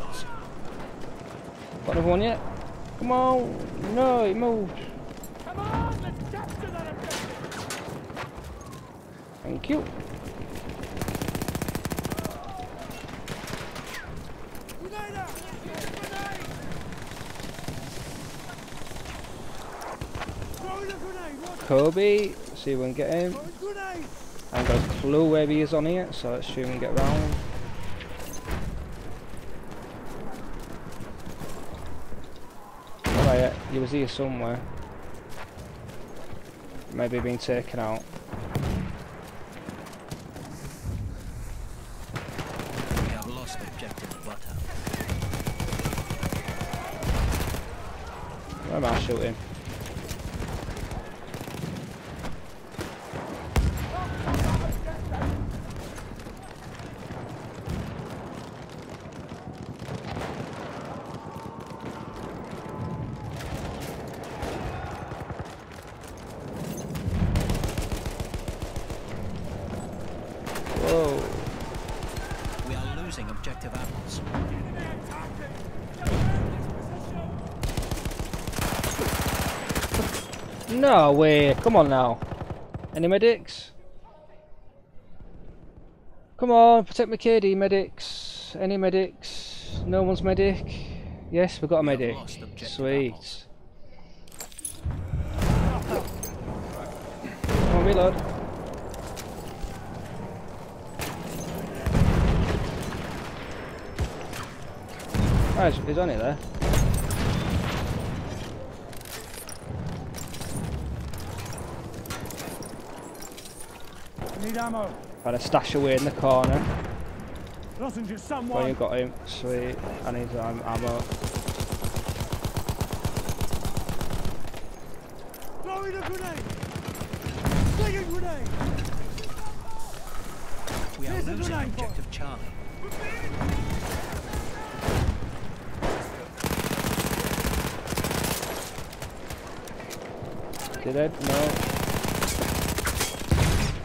Got another one yet? Come on! No, it moved. Come on, let's capture that objective. Thank you. Grenade out. Grenade. Throwing a grenade. Watch Kobe, see if we can get him. I haven't got a clue where he is on here, so let's see if we can get round. Alright, he was here somewhere. Maybe being taken out. We have lost objective butter. Where am I shooting? Whoa. We are losing objective apples. No way, come on now. Any medics? Come on, protect my KD, medics. Any medics? No one's medic? Yes, we've got a medic. Sweet. Come on, reload. Oh, he's, he's on it there. Need ammo. Had a stash away in the corner. Lozenge Well, you got him. Sweet. I need um, ammo. Throwing a grenade. Slinging grenade. We are Here's the losing objective Charlie. Is he dead? No.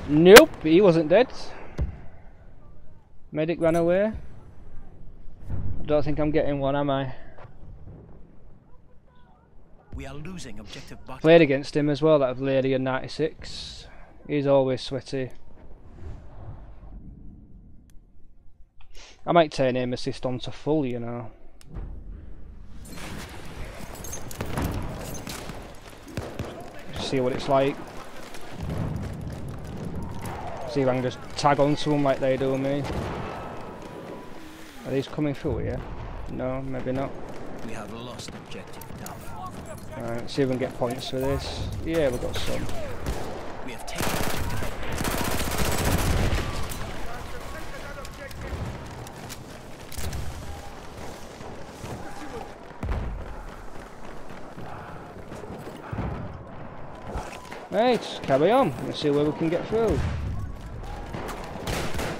Nope, he wasn't dead. Medic ran away. I don't think I'm getting one, am I? We are losing objective. Played against him as well, that of Lady in 96. He's always sweaty. I might turn aim assist on to full, you know. See what it's like. See if I can just tag onto them like they do me. Are these coming through here? No, maybe not. We have lost objective Duff. Alright, see if we can get points for this. Yeah, we've got some. We have taken Right, carry on. Let's see where we can get through.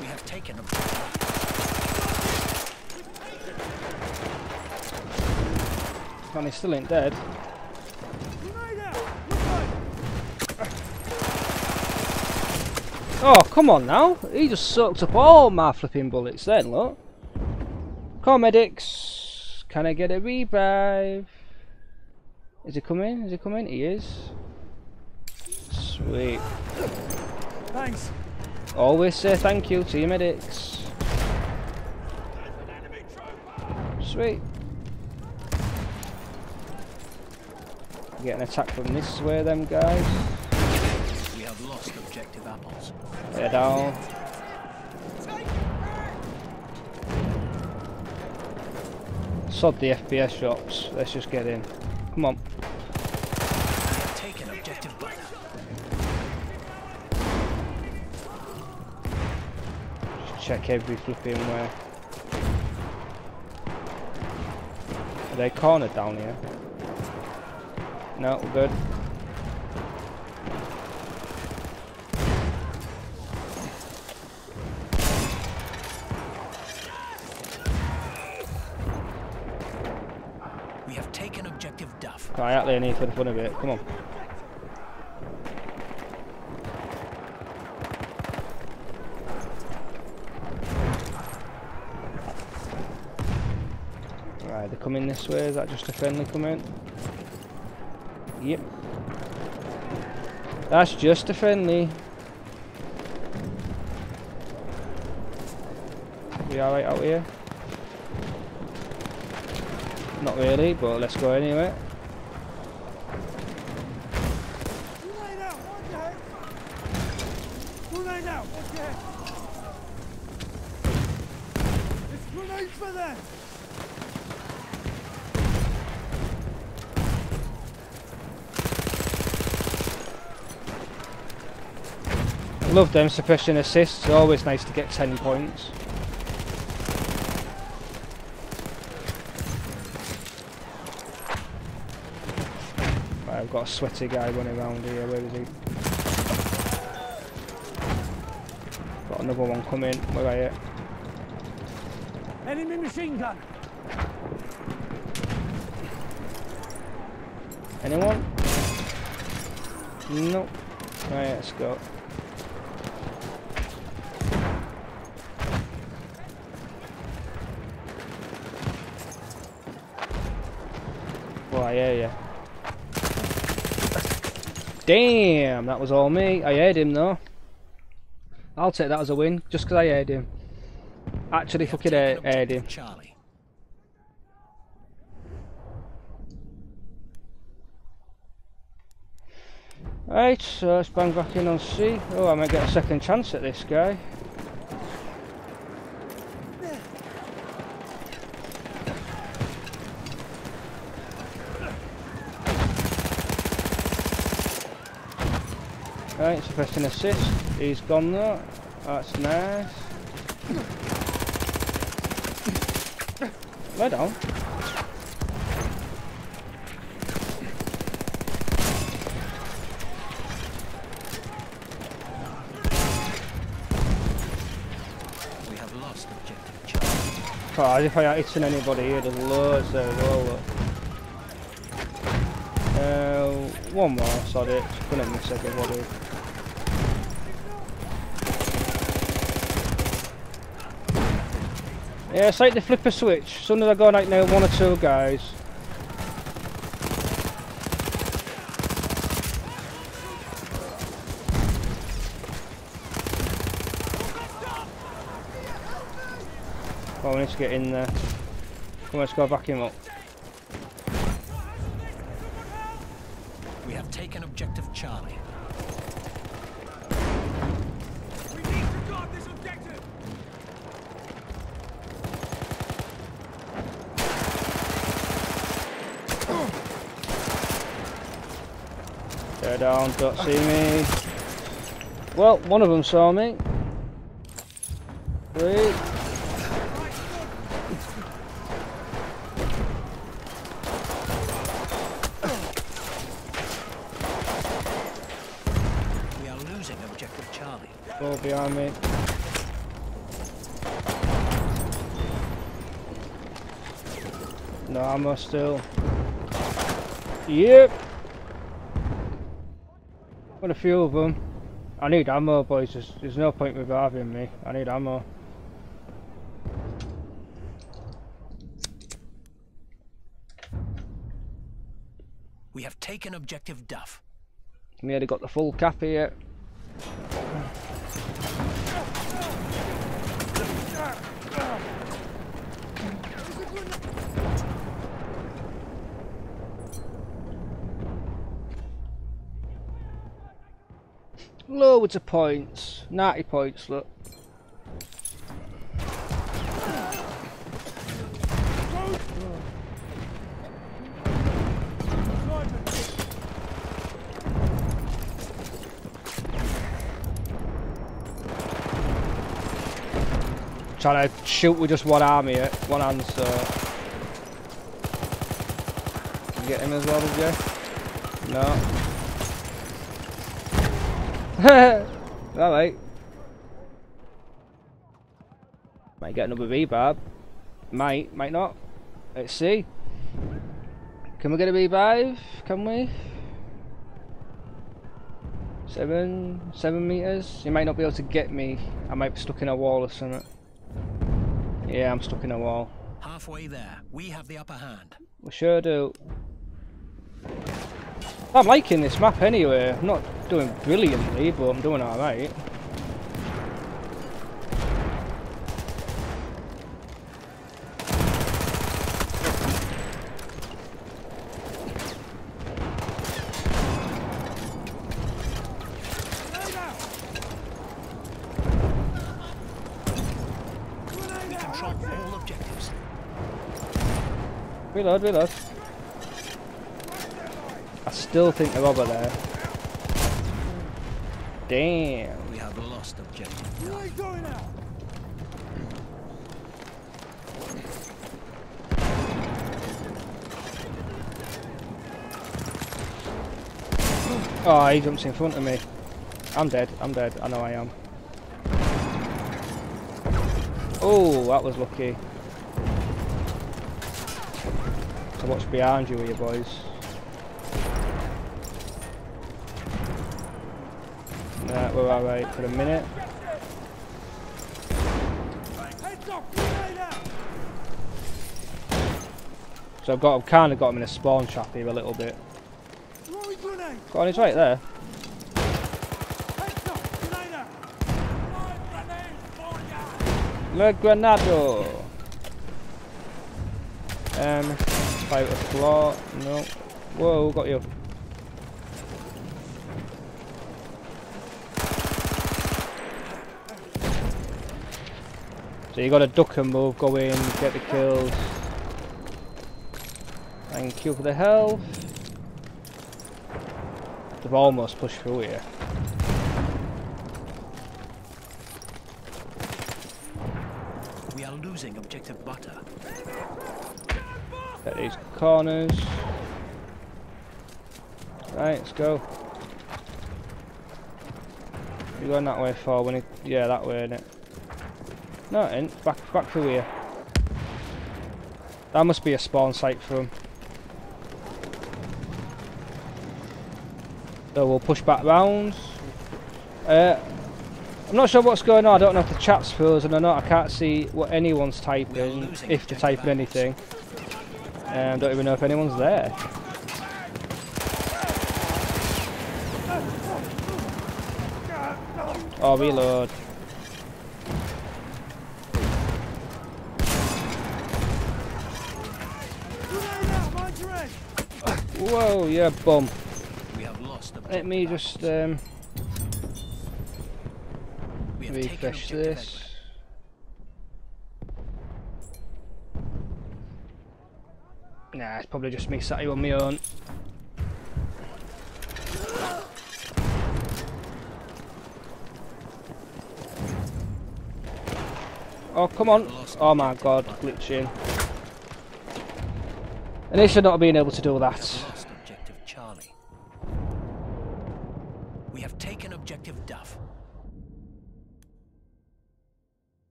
We have taken objective And he still ain't dead. Grenade out. Look right. Oh, come on now. He just sucked up all my flipping bullets then, look. Come on, medics. Can I get a revive? Is he coming? Is he coming? He is. Sweet. Thanks. Always say thank you to your medics. Sweet. Getting attacked from this way, them guys. We have lost objective apples. They're down. Sod the FPS shops. Let's just get in. Come on. Taken objective butter. Just check every flipping way. Are they cornered down here? No, we're good. We have taken objective Duff. Right out there, need for the fun of it. Come on. Right, they're coming this way. Is that just a friendly coming? Yep. That's just a friendly. We alright out here? Not really, but let's go anyway. Grenade out! Watch your head! Grenade out! Watch your head! It's grenades for them! Love them suppression assists, always nice to get 10 points. Right, I've got a sweaty guy running around here, where is he? Got another one coming, where are you? Enemy machine gun! Anyone? Nope. Right, let's go. Well, I hear ya. Damn, that was all me. I heard him though. I'll take that as a win, just because I heard him. Actually, fucking heard, heard him. Charlie. Right, so let's bang back in on C. Oh, I might get a second chance at this guy. Right, so press an assist. He's gone though. That's nice. Lay down. We have lost objective. God, if I ain't hitting anybody here, there's loads there as well. Look. Uh, one more, sorry, just couldn't miss everybody. Yeah, it's like the flip a switch. As I go like now one or two guys. Oh, we need to get in there. Come on, let's go back him up. We have taken objective Charlie. We need to guard this objective! They're down, don't see me. Well, one of them saw me. Three. We are losing objective Charlie. Four behind me. No ammo still. Yep. Got a few of them. I need ammo, boys. There's, there's no point with having me. I need ammo. We have taken objective Duff. Nearly got the full cap here. Loads of points. 90 points, look. Trying to shoot with just one arm here, eh? one hand, so. You get him as well, did you? No. Alright. Might get another rebarb. Might, might not. Let's see. Can we get a revive? Can we? Seven, seven meters. You might not be able to get me. I might be stuck in a wall or something. Yeah, I'm stuck in a wall. Halfway there. We have the upper hand. We sure do. I'm liking this map anyway. I'm not doing brilliantly, but I'm doing alright. Reload, reload. I still think they're over there. Damn. We have lost objective. Grenade going out! Oh, he jumps in front of me. I'm dead. I'm dead. I know I am. Oh, that was lucky. So what's behind you here, boys? Nah, alright for a minute. So I've got, I've kind of got him in a spawn trap here a little bit. Got on his right there. Le Granado. Um, fight the. No. Whoa, got you. So you got to duck and move, go in, get the kills. Thank you for the health. They've almost pushed through here. We are losing objective butter. Get these corners. Right, let's go. You going that way for when it yeah that way innit? No it ain't. Back back through here. That must be a spawn site for them. So we'll push back rounds. Uh, I'm not sure what's going on. I don't know if the chat's frozen or not. I can't see what anyone's typing, if they're typing anything. Um, don't even know if anyone's there. Oh, reload. Grenade out! Mind your head! Whoa, yeah, bum. We have lost objective Let me just um, We have refresh this. Nah, it's probably just me sat here on my own. Oh, come on. Oh my god, glitching. And they should not have been able to do that.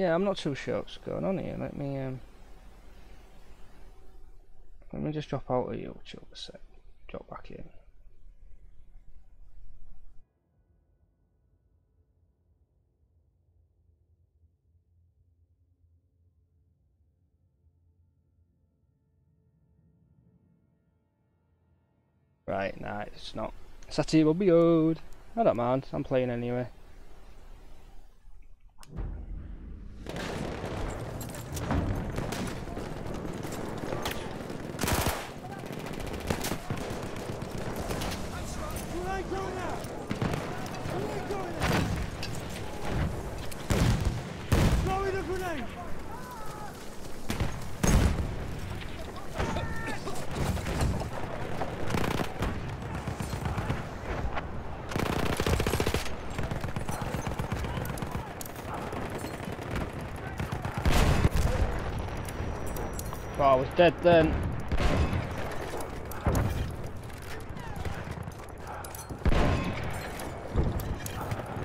Yeah, I'm not too sure what's going on here. Let me um let me just drop out of YouTube a sec. Drop back in. Right, nah, it's not. Saturday will be old. I don't mind. I'm playing anyway. Grenade going out! Grenade going out! Throwing a grenade! Oh, I was dead then.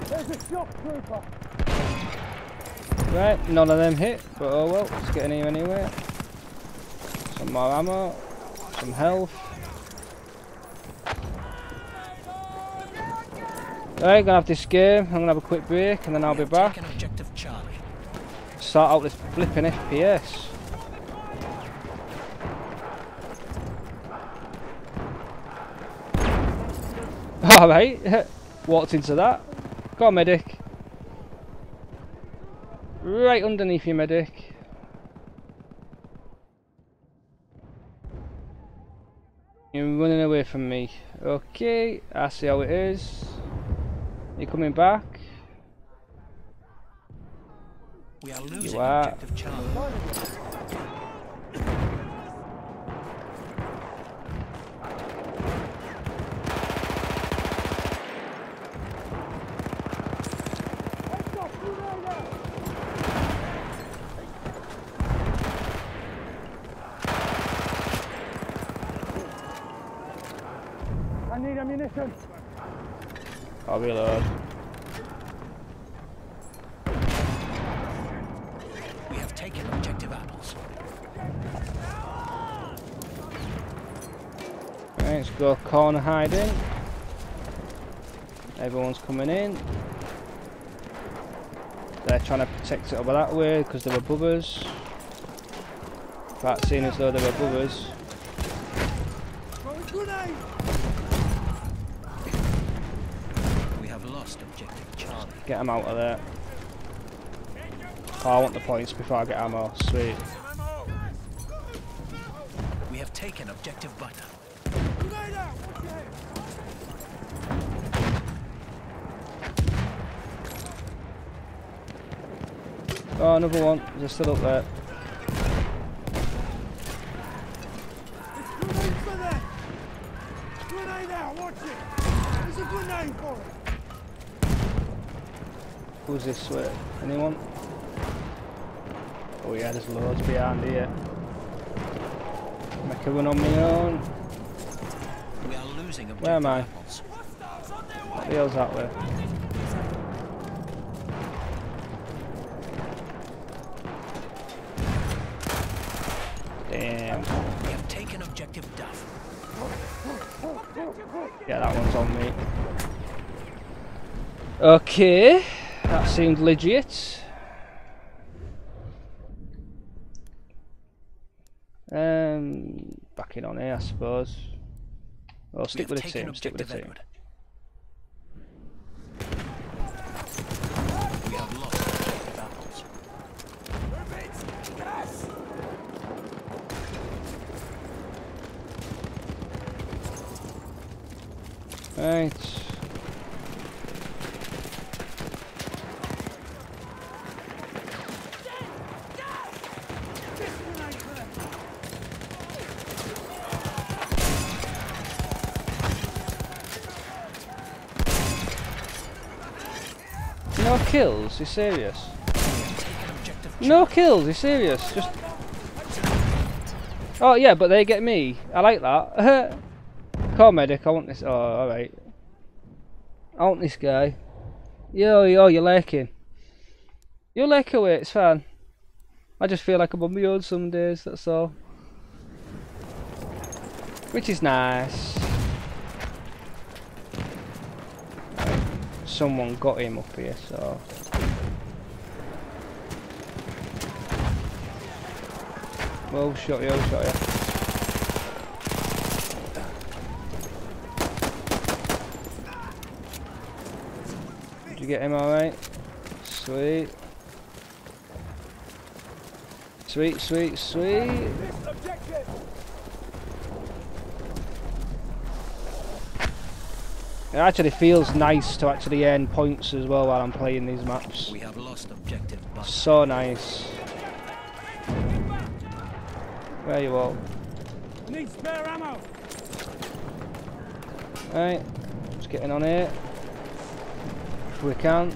There's a shock trooper! Right, none of them hit, but oh well, let's get in here anyway. Some more ammo. Some health. Right, gonna have this game. I'm gonna have a quick break and then I'll be back. taken objective Charlie. Sort out this flipping FPS. Alright, walked into that. Got a medic. Right underneath you, medic. You're running away from me. Okay, I see how it is. You coming back? We are losing are. objective Charlie. I need ammunition. I'll reload. We have taken objective apples. Right, let's go corner hiding. Everyone's coming in. They're trying to protect it over that way because they're above us. Right, seeing as though they're above us. We have lost objective Charlie. Get them out of there. Oh, I want the points before I get ammo. Sweet. We have taken objective butter. Grenade out. Watch your head. Oh, another one. They're still up there. It's grenade for them. Grenade out. Watch it. There's a grenade for it. Who's this way? Anyone? Oh yeah, there's loads behind here. Make a run on my own. We are losing Where am I? apples. Feels that way. Yeah, that one's on me. Okay, that seemed legit. Um, back in on here, I suppose. Well, stick with the team. Stick with the team. Edward. We have lost objective apples. Right. No kills? You serious? No kills? You serious? Just. Oh yeah, but they get me. I like that. Call medic. I want this. Oh, all want this guy. Yo, yo, you're lurking. You'll lurk away. It's fine. I just feel like I'm on my own some days. That's all. Which is nice. Someone got him up here, so. Well shot you, shot you. You get him alright? Sweet. Sweet, sweet, sweet. Objective. It actually feels nice to actually earn points as well while I'm playing these maps. We have lost objective butter. So nice. Where you all? Need spare ammo. Right, just getting on here. If we can.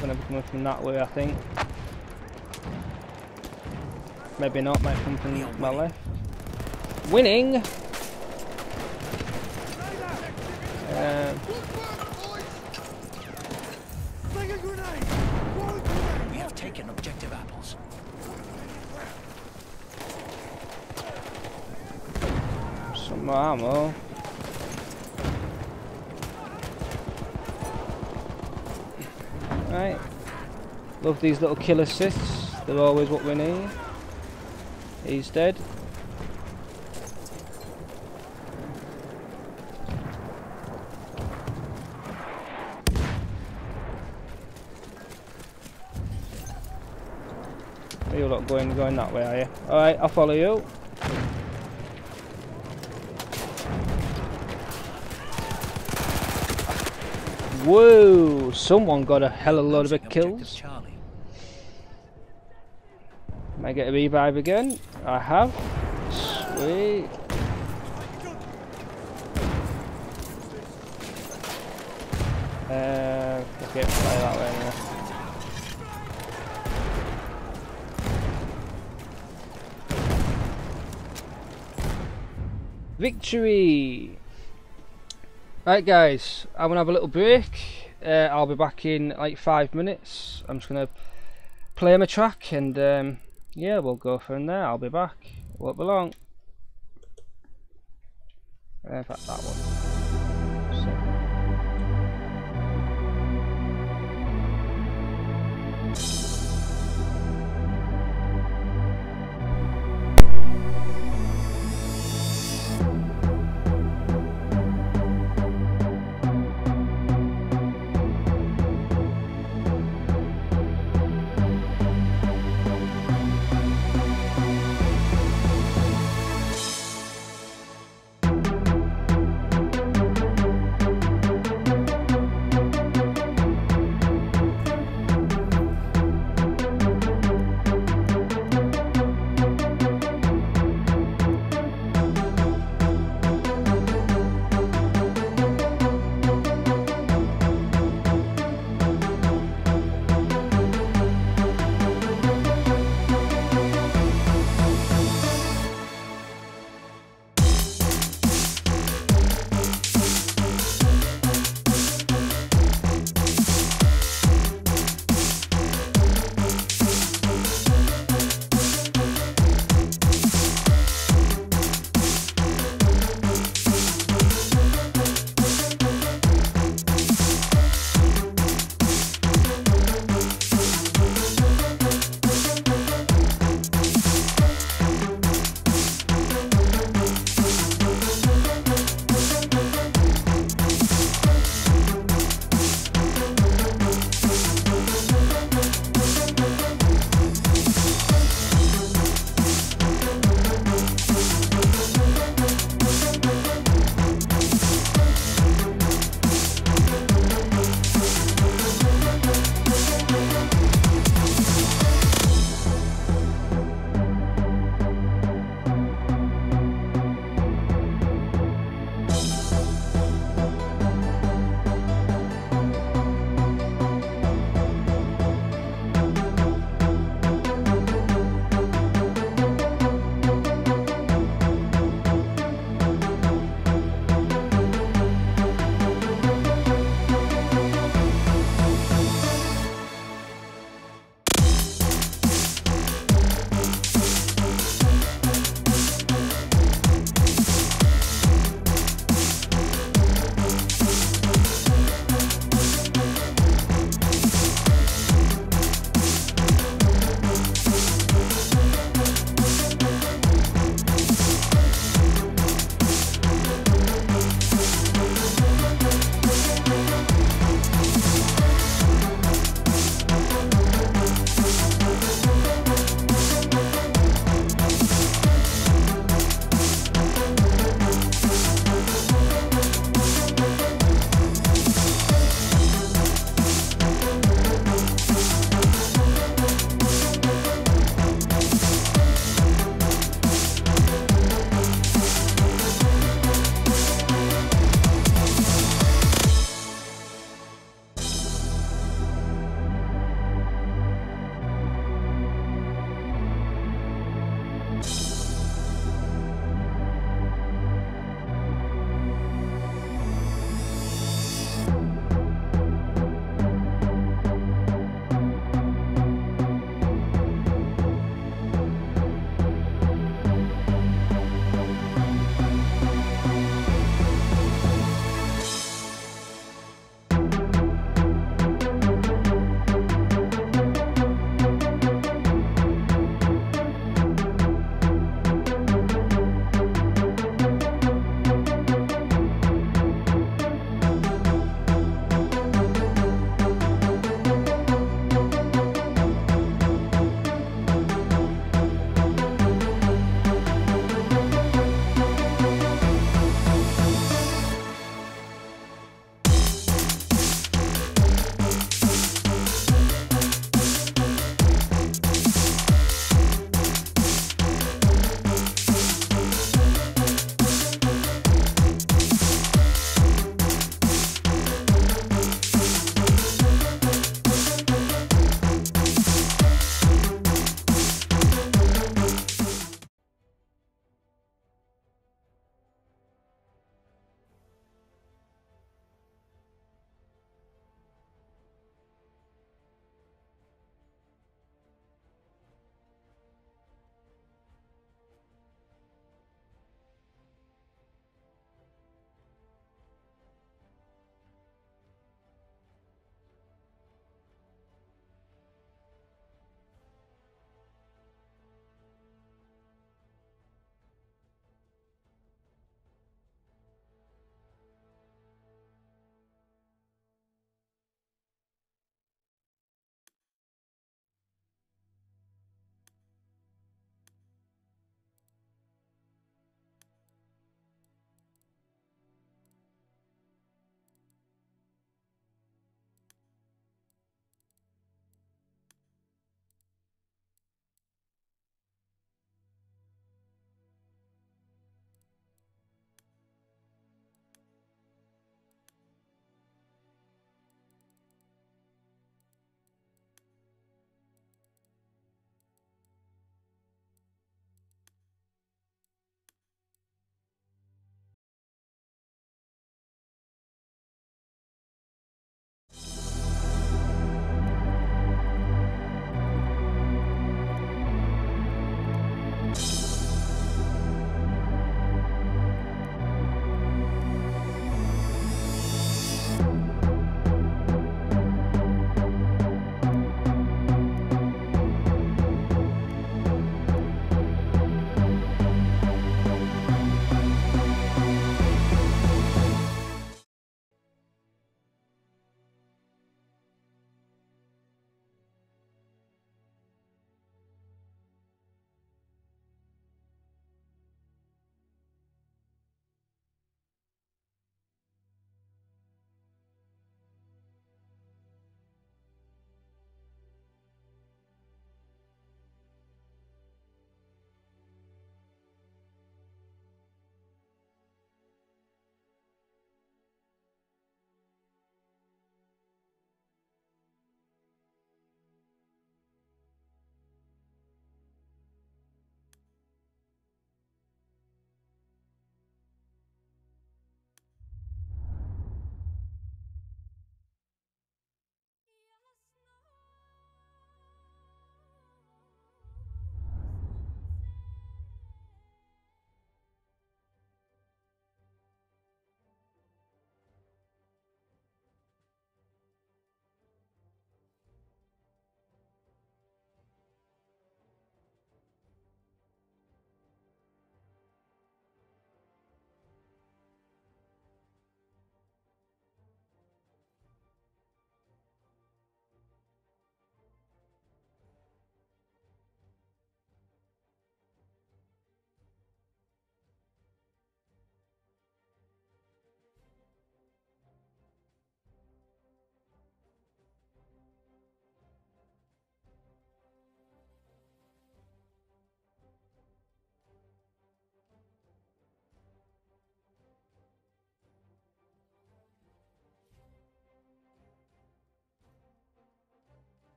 Gonna be coming from that way, I think. Maybe not, might come from my left. Winning! Um, Bring a grenade. Throwing grenade. We taken objective apples. Some more ammo. Right. These little kill assists. They're always what we need. He's dead. You're not going going that way, are you? Alright, I'll follow you. Whoa! Someone got a hell of a load of kills. Charlie. Can I get a revive again? I have. Sweet. Uh, okay, play that way anyway. Victory! Right guys, I'm gonna have a little break. Uh, I'll be back in like five minutes. I'm just gonna play my track and um, yeah, we'll go from there. I'll be back. Won't be long. In fact, that one.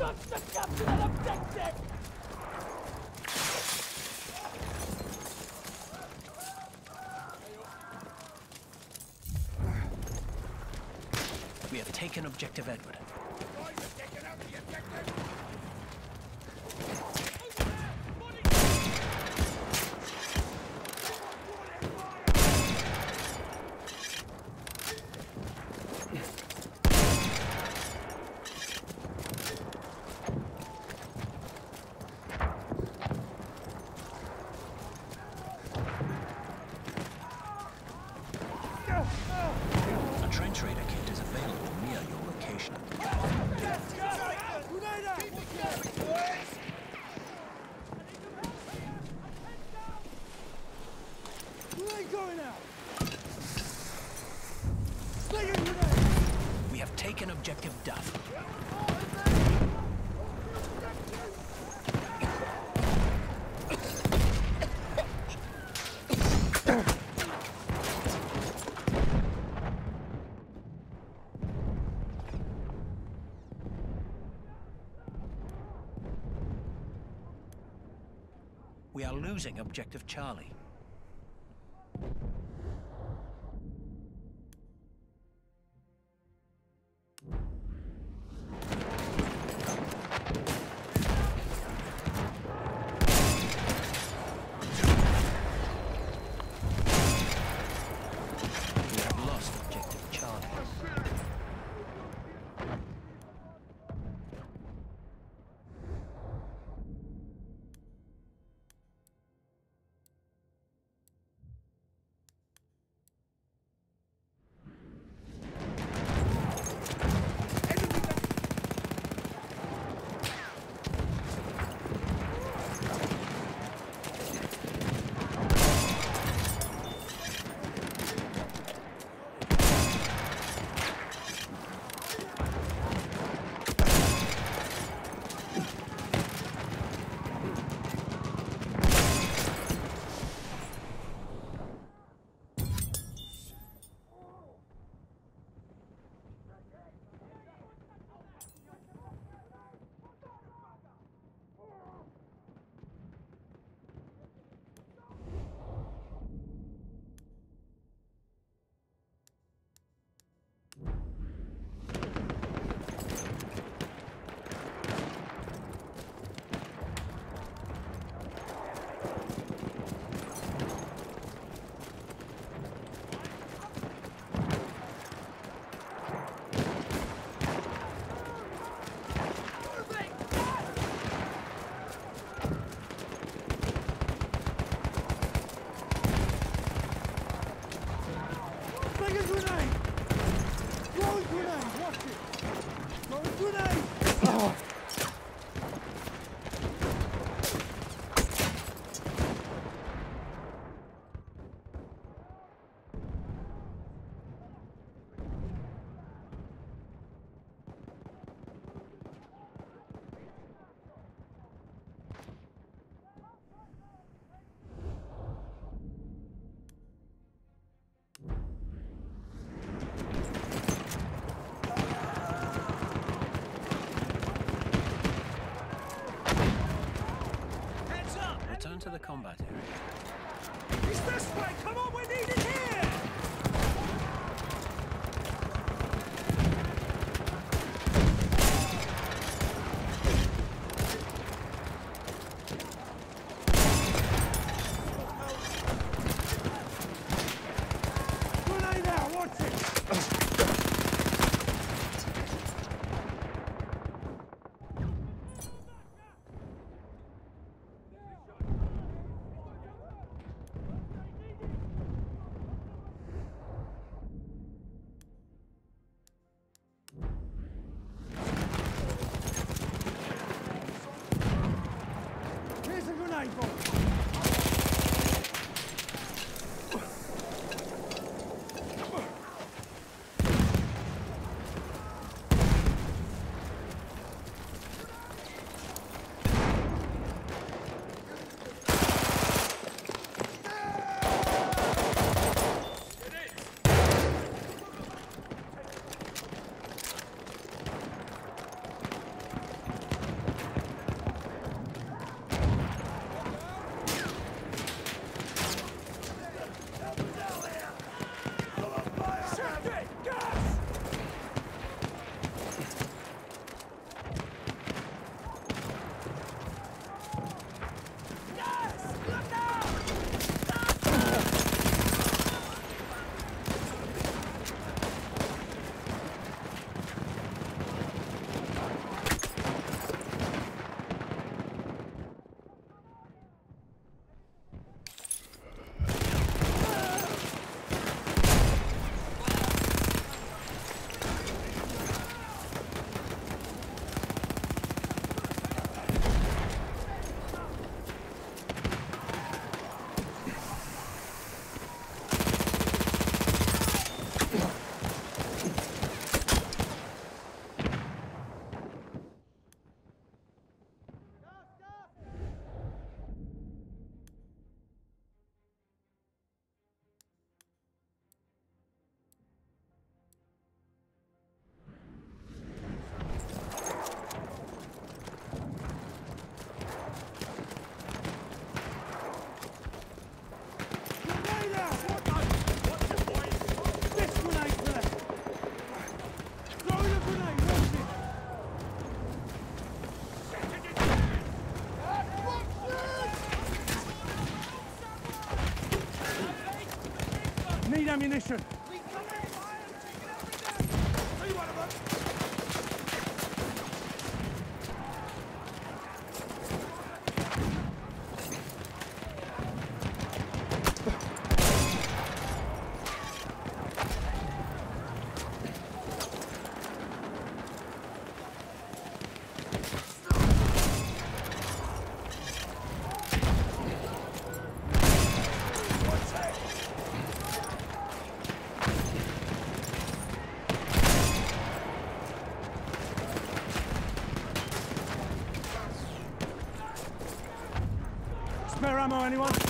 Don't suck up to that! We have taken objective Edward. Boys, losing Objective Charlie. ammunition. ammo, anyone?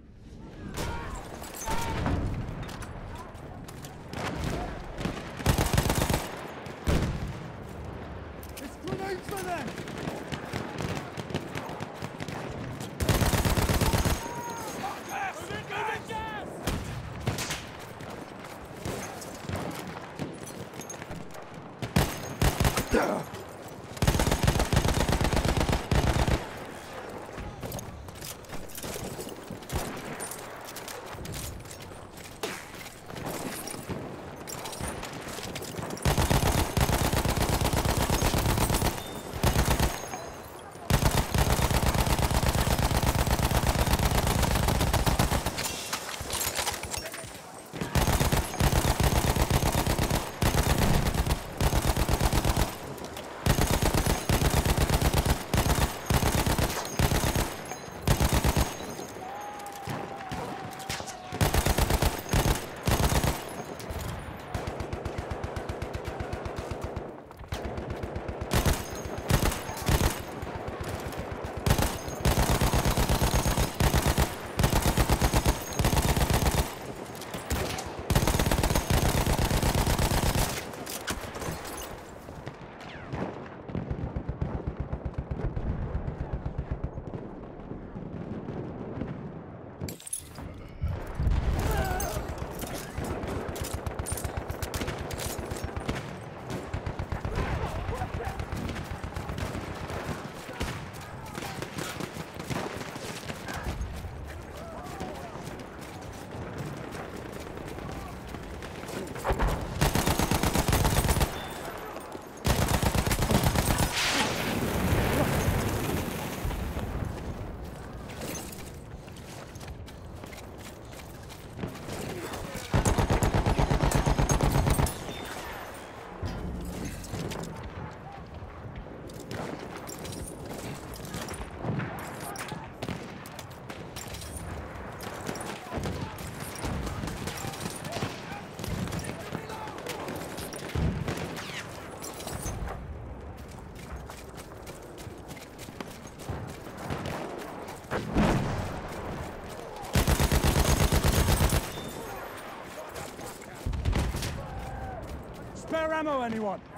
Ammo, anyone?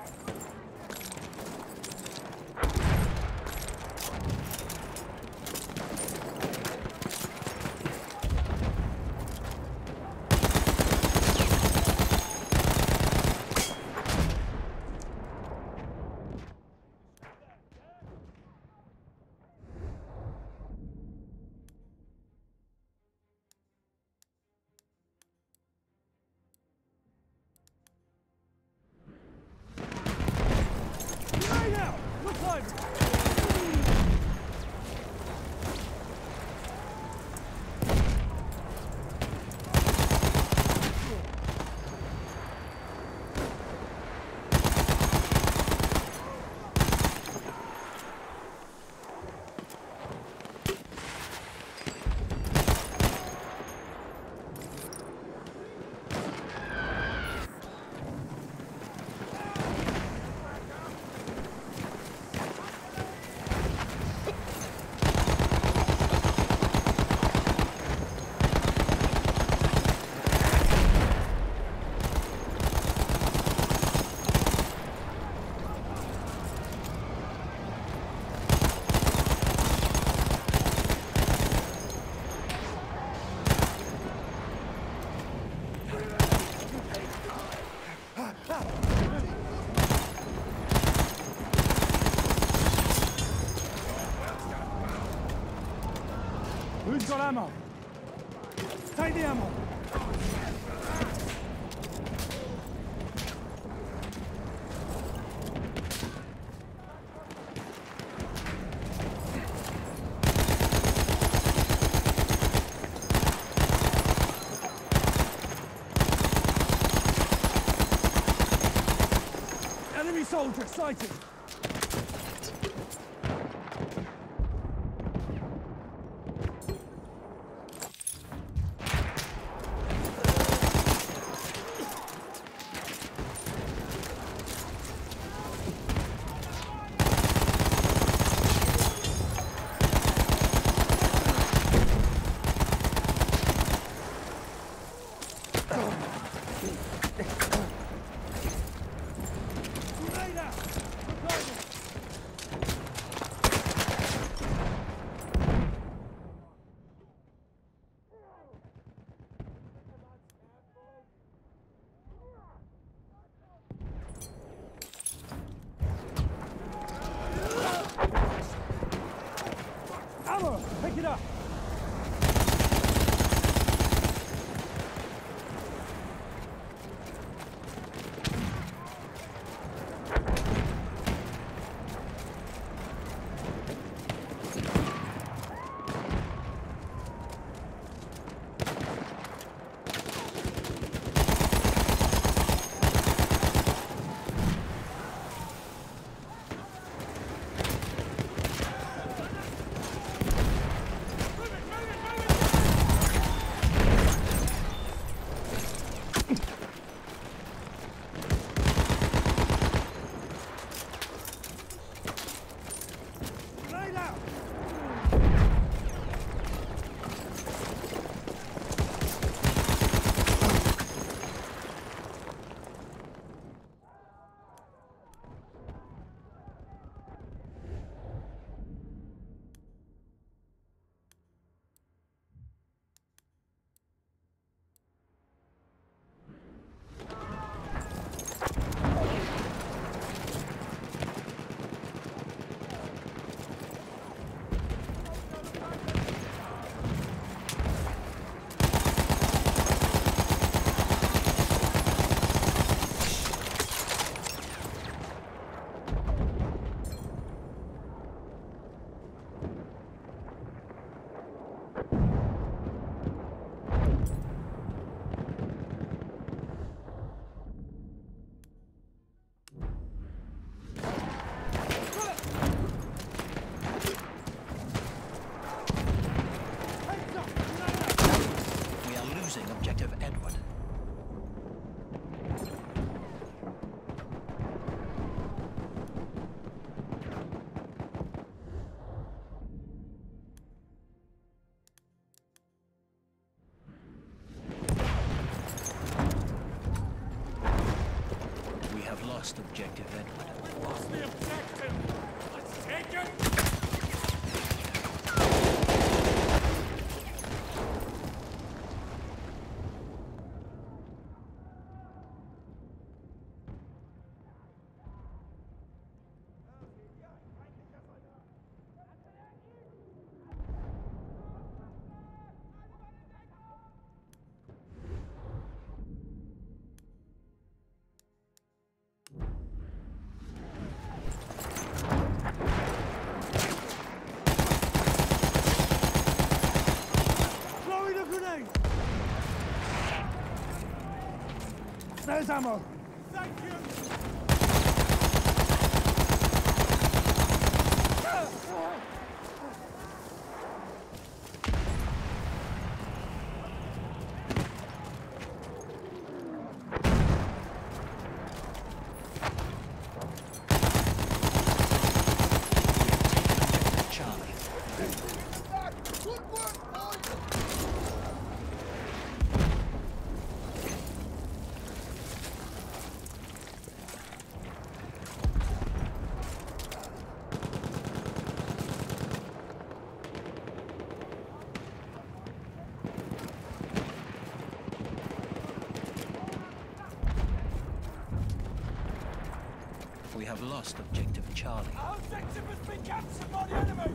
Sighted! Objective Edward. There's ammo! Thank you! Objective Charlie. We have lost objective Charlie. Our objective has been captured by the enemy!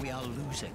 We are losing.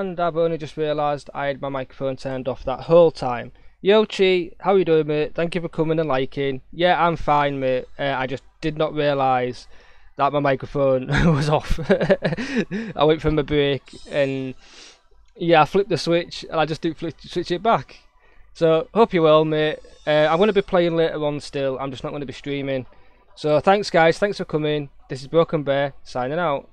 And I've only just realised I had my microphone turned off that whole time. Yo Chi, how you doing mate? Thank you for coming and liking. Yeah, I'm fine mate. Uh, I just did not realise that my microphone was off. I went for my break and yeah, I flipped the switch and I just didn't flip, switch it back. So hope you're well mate. Uh, I'm going to be playing later on still, I'm just not going to be streaming. So thanks guys, thanks for coming. This is Broken Bear, signing out.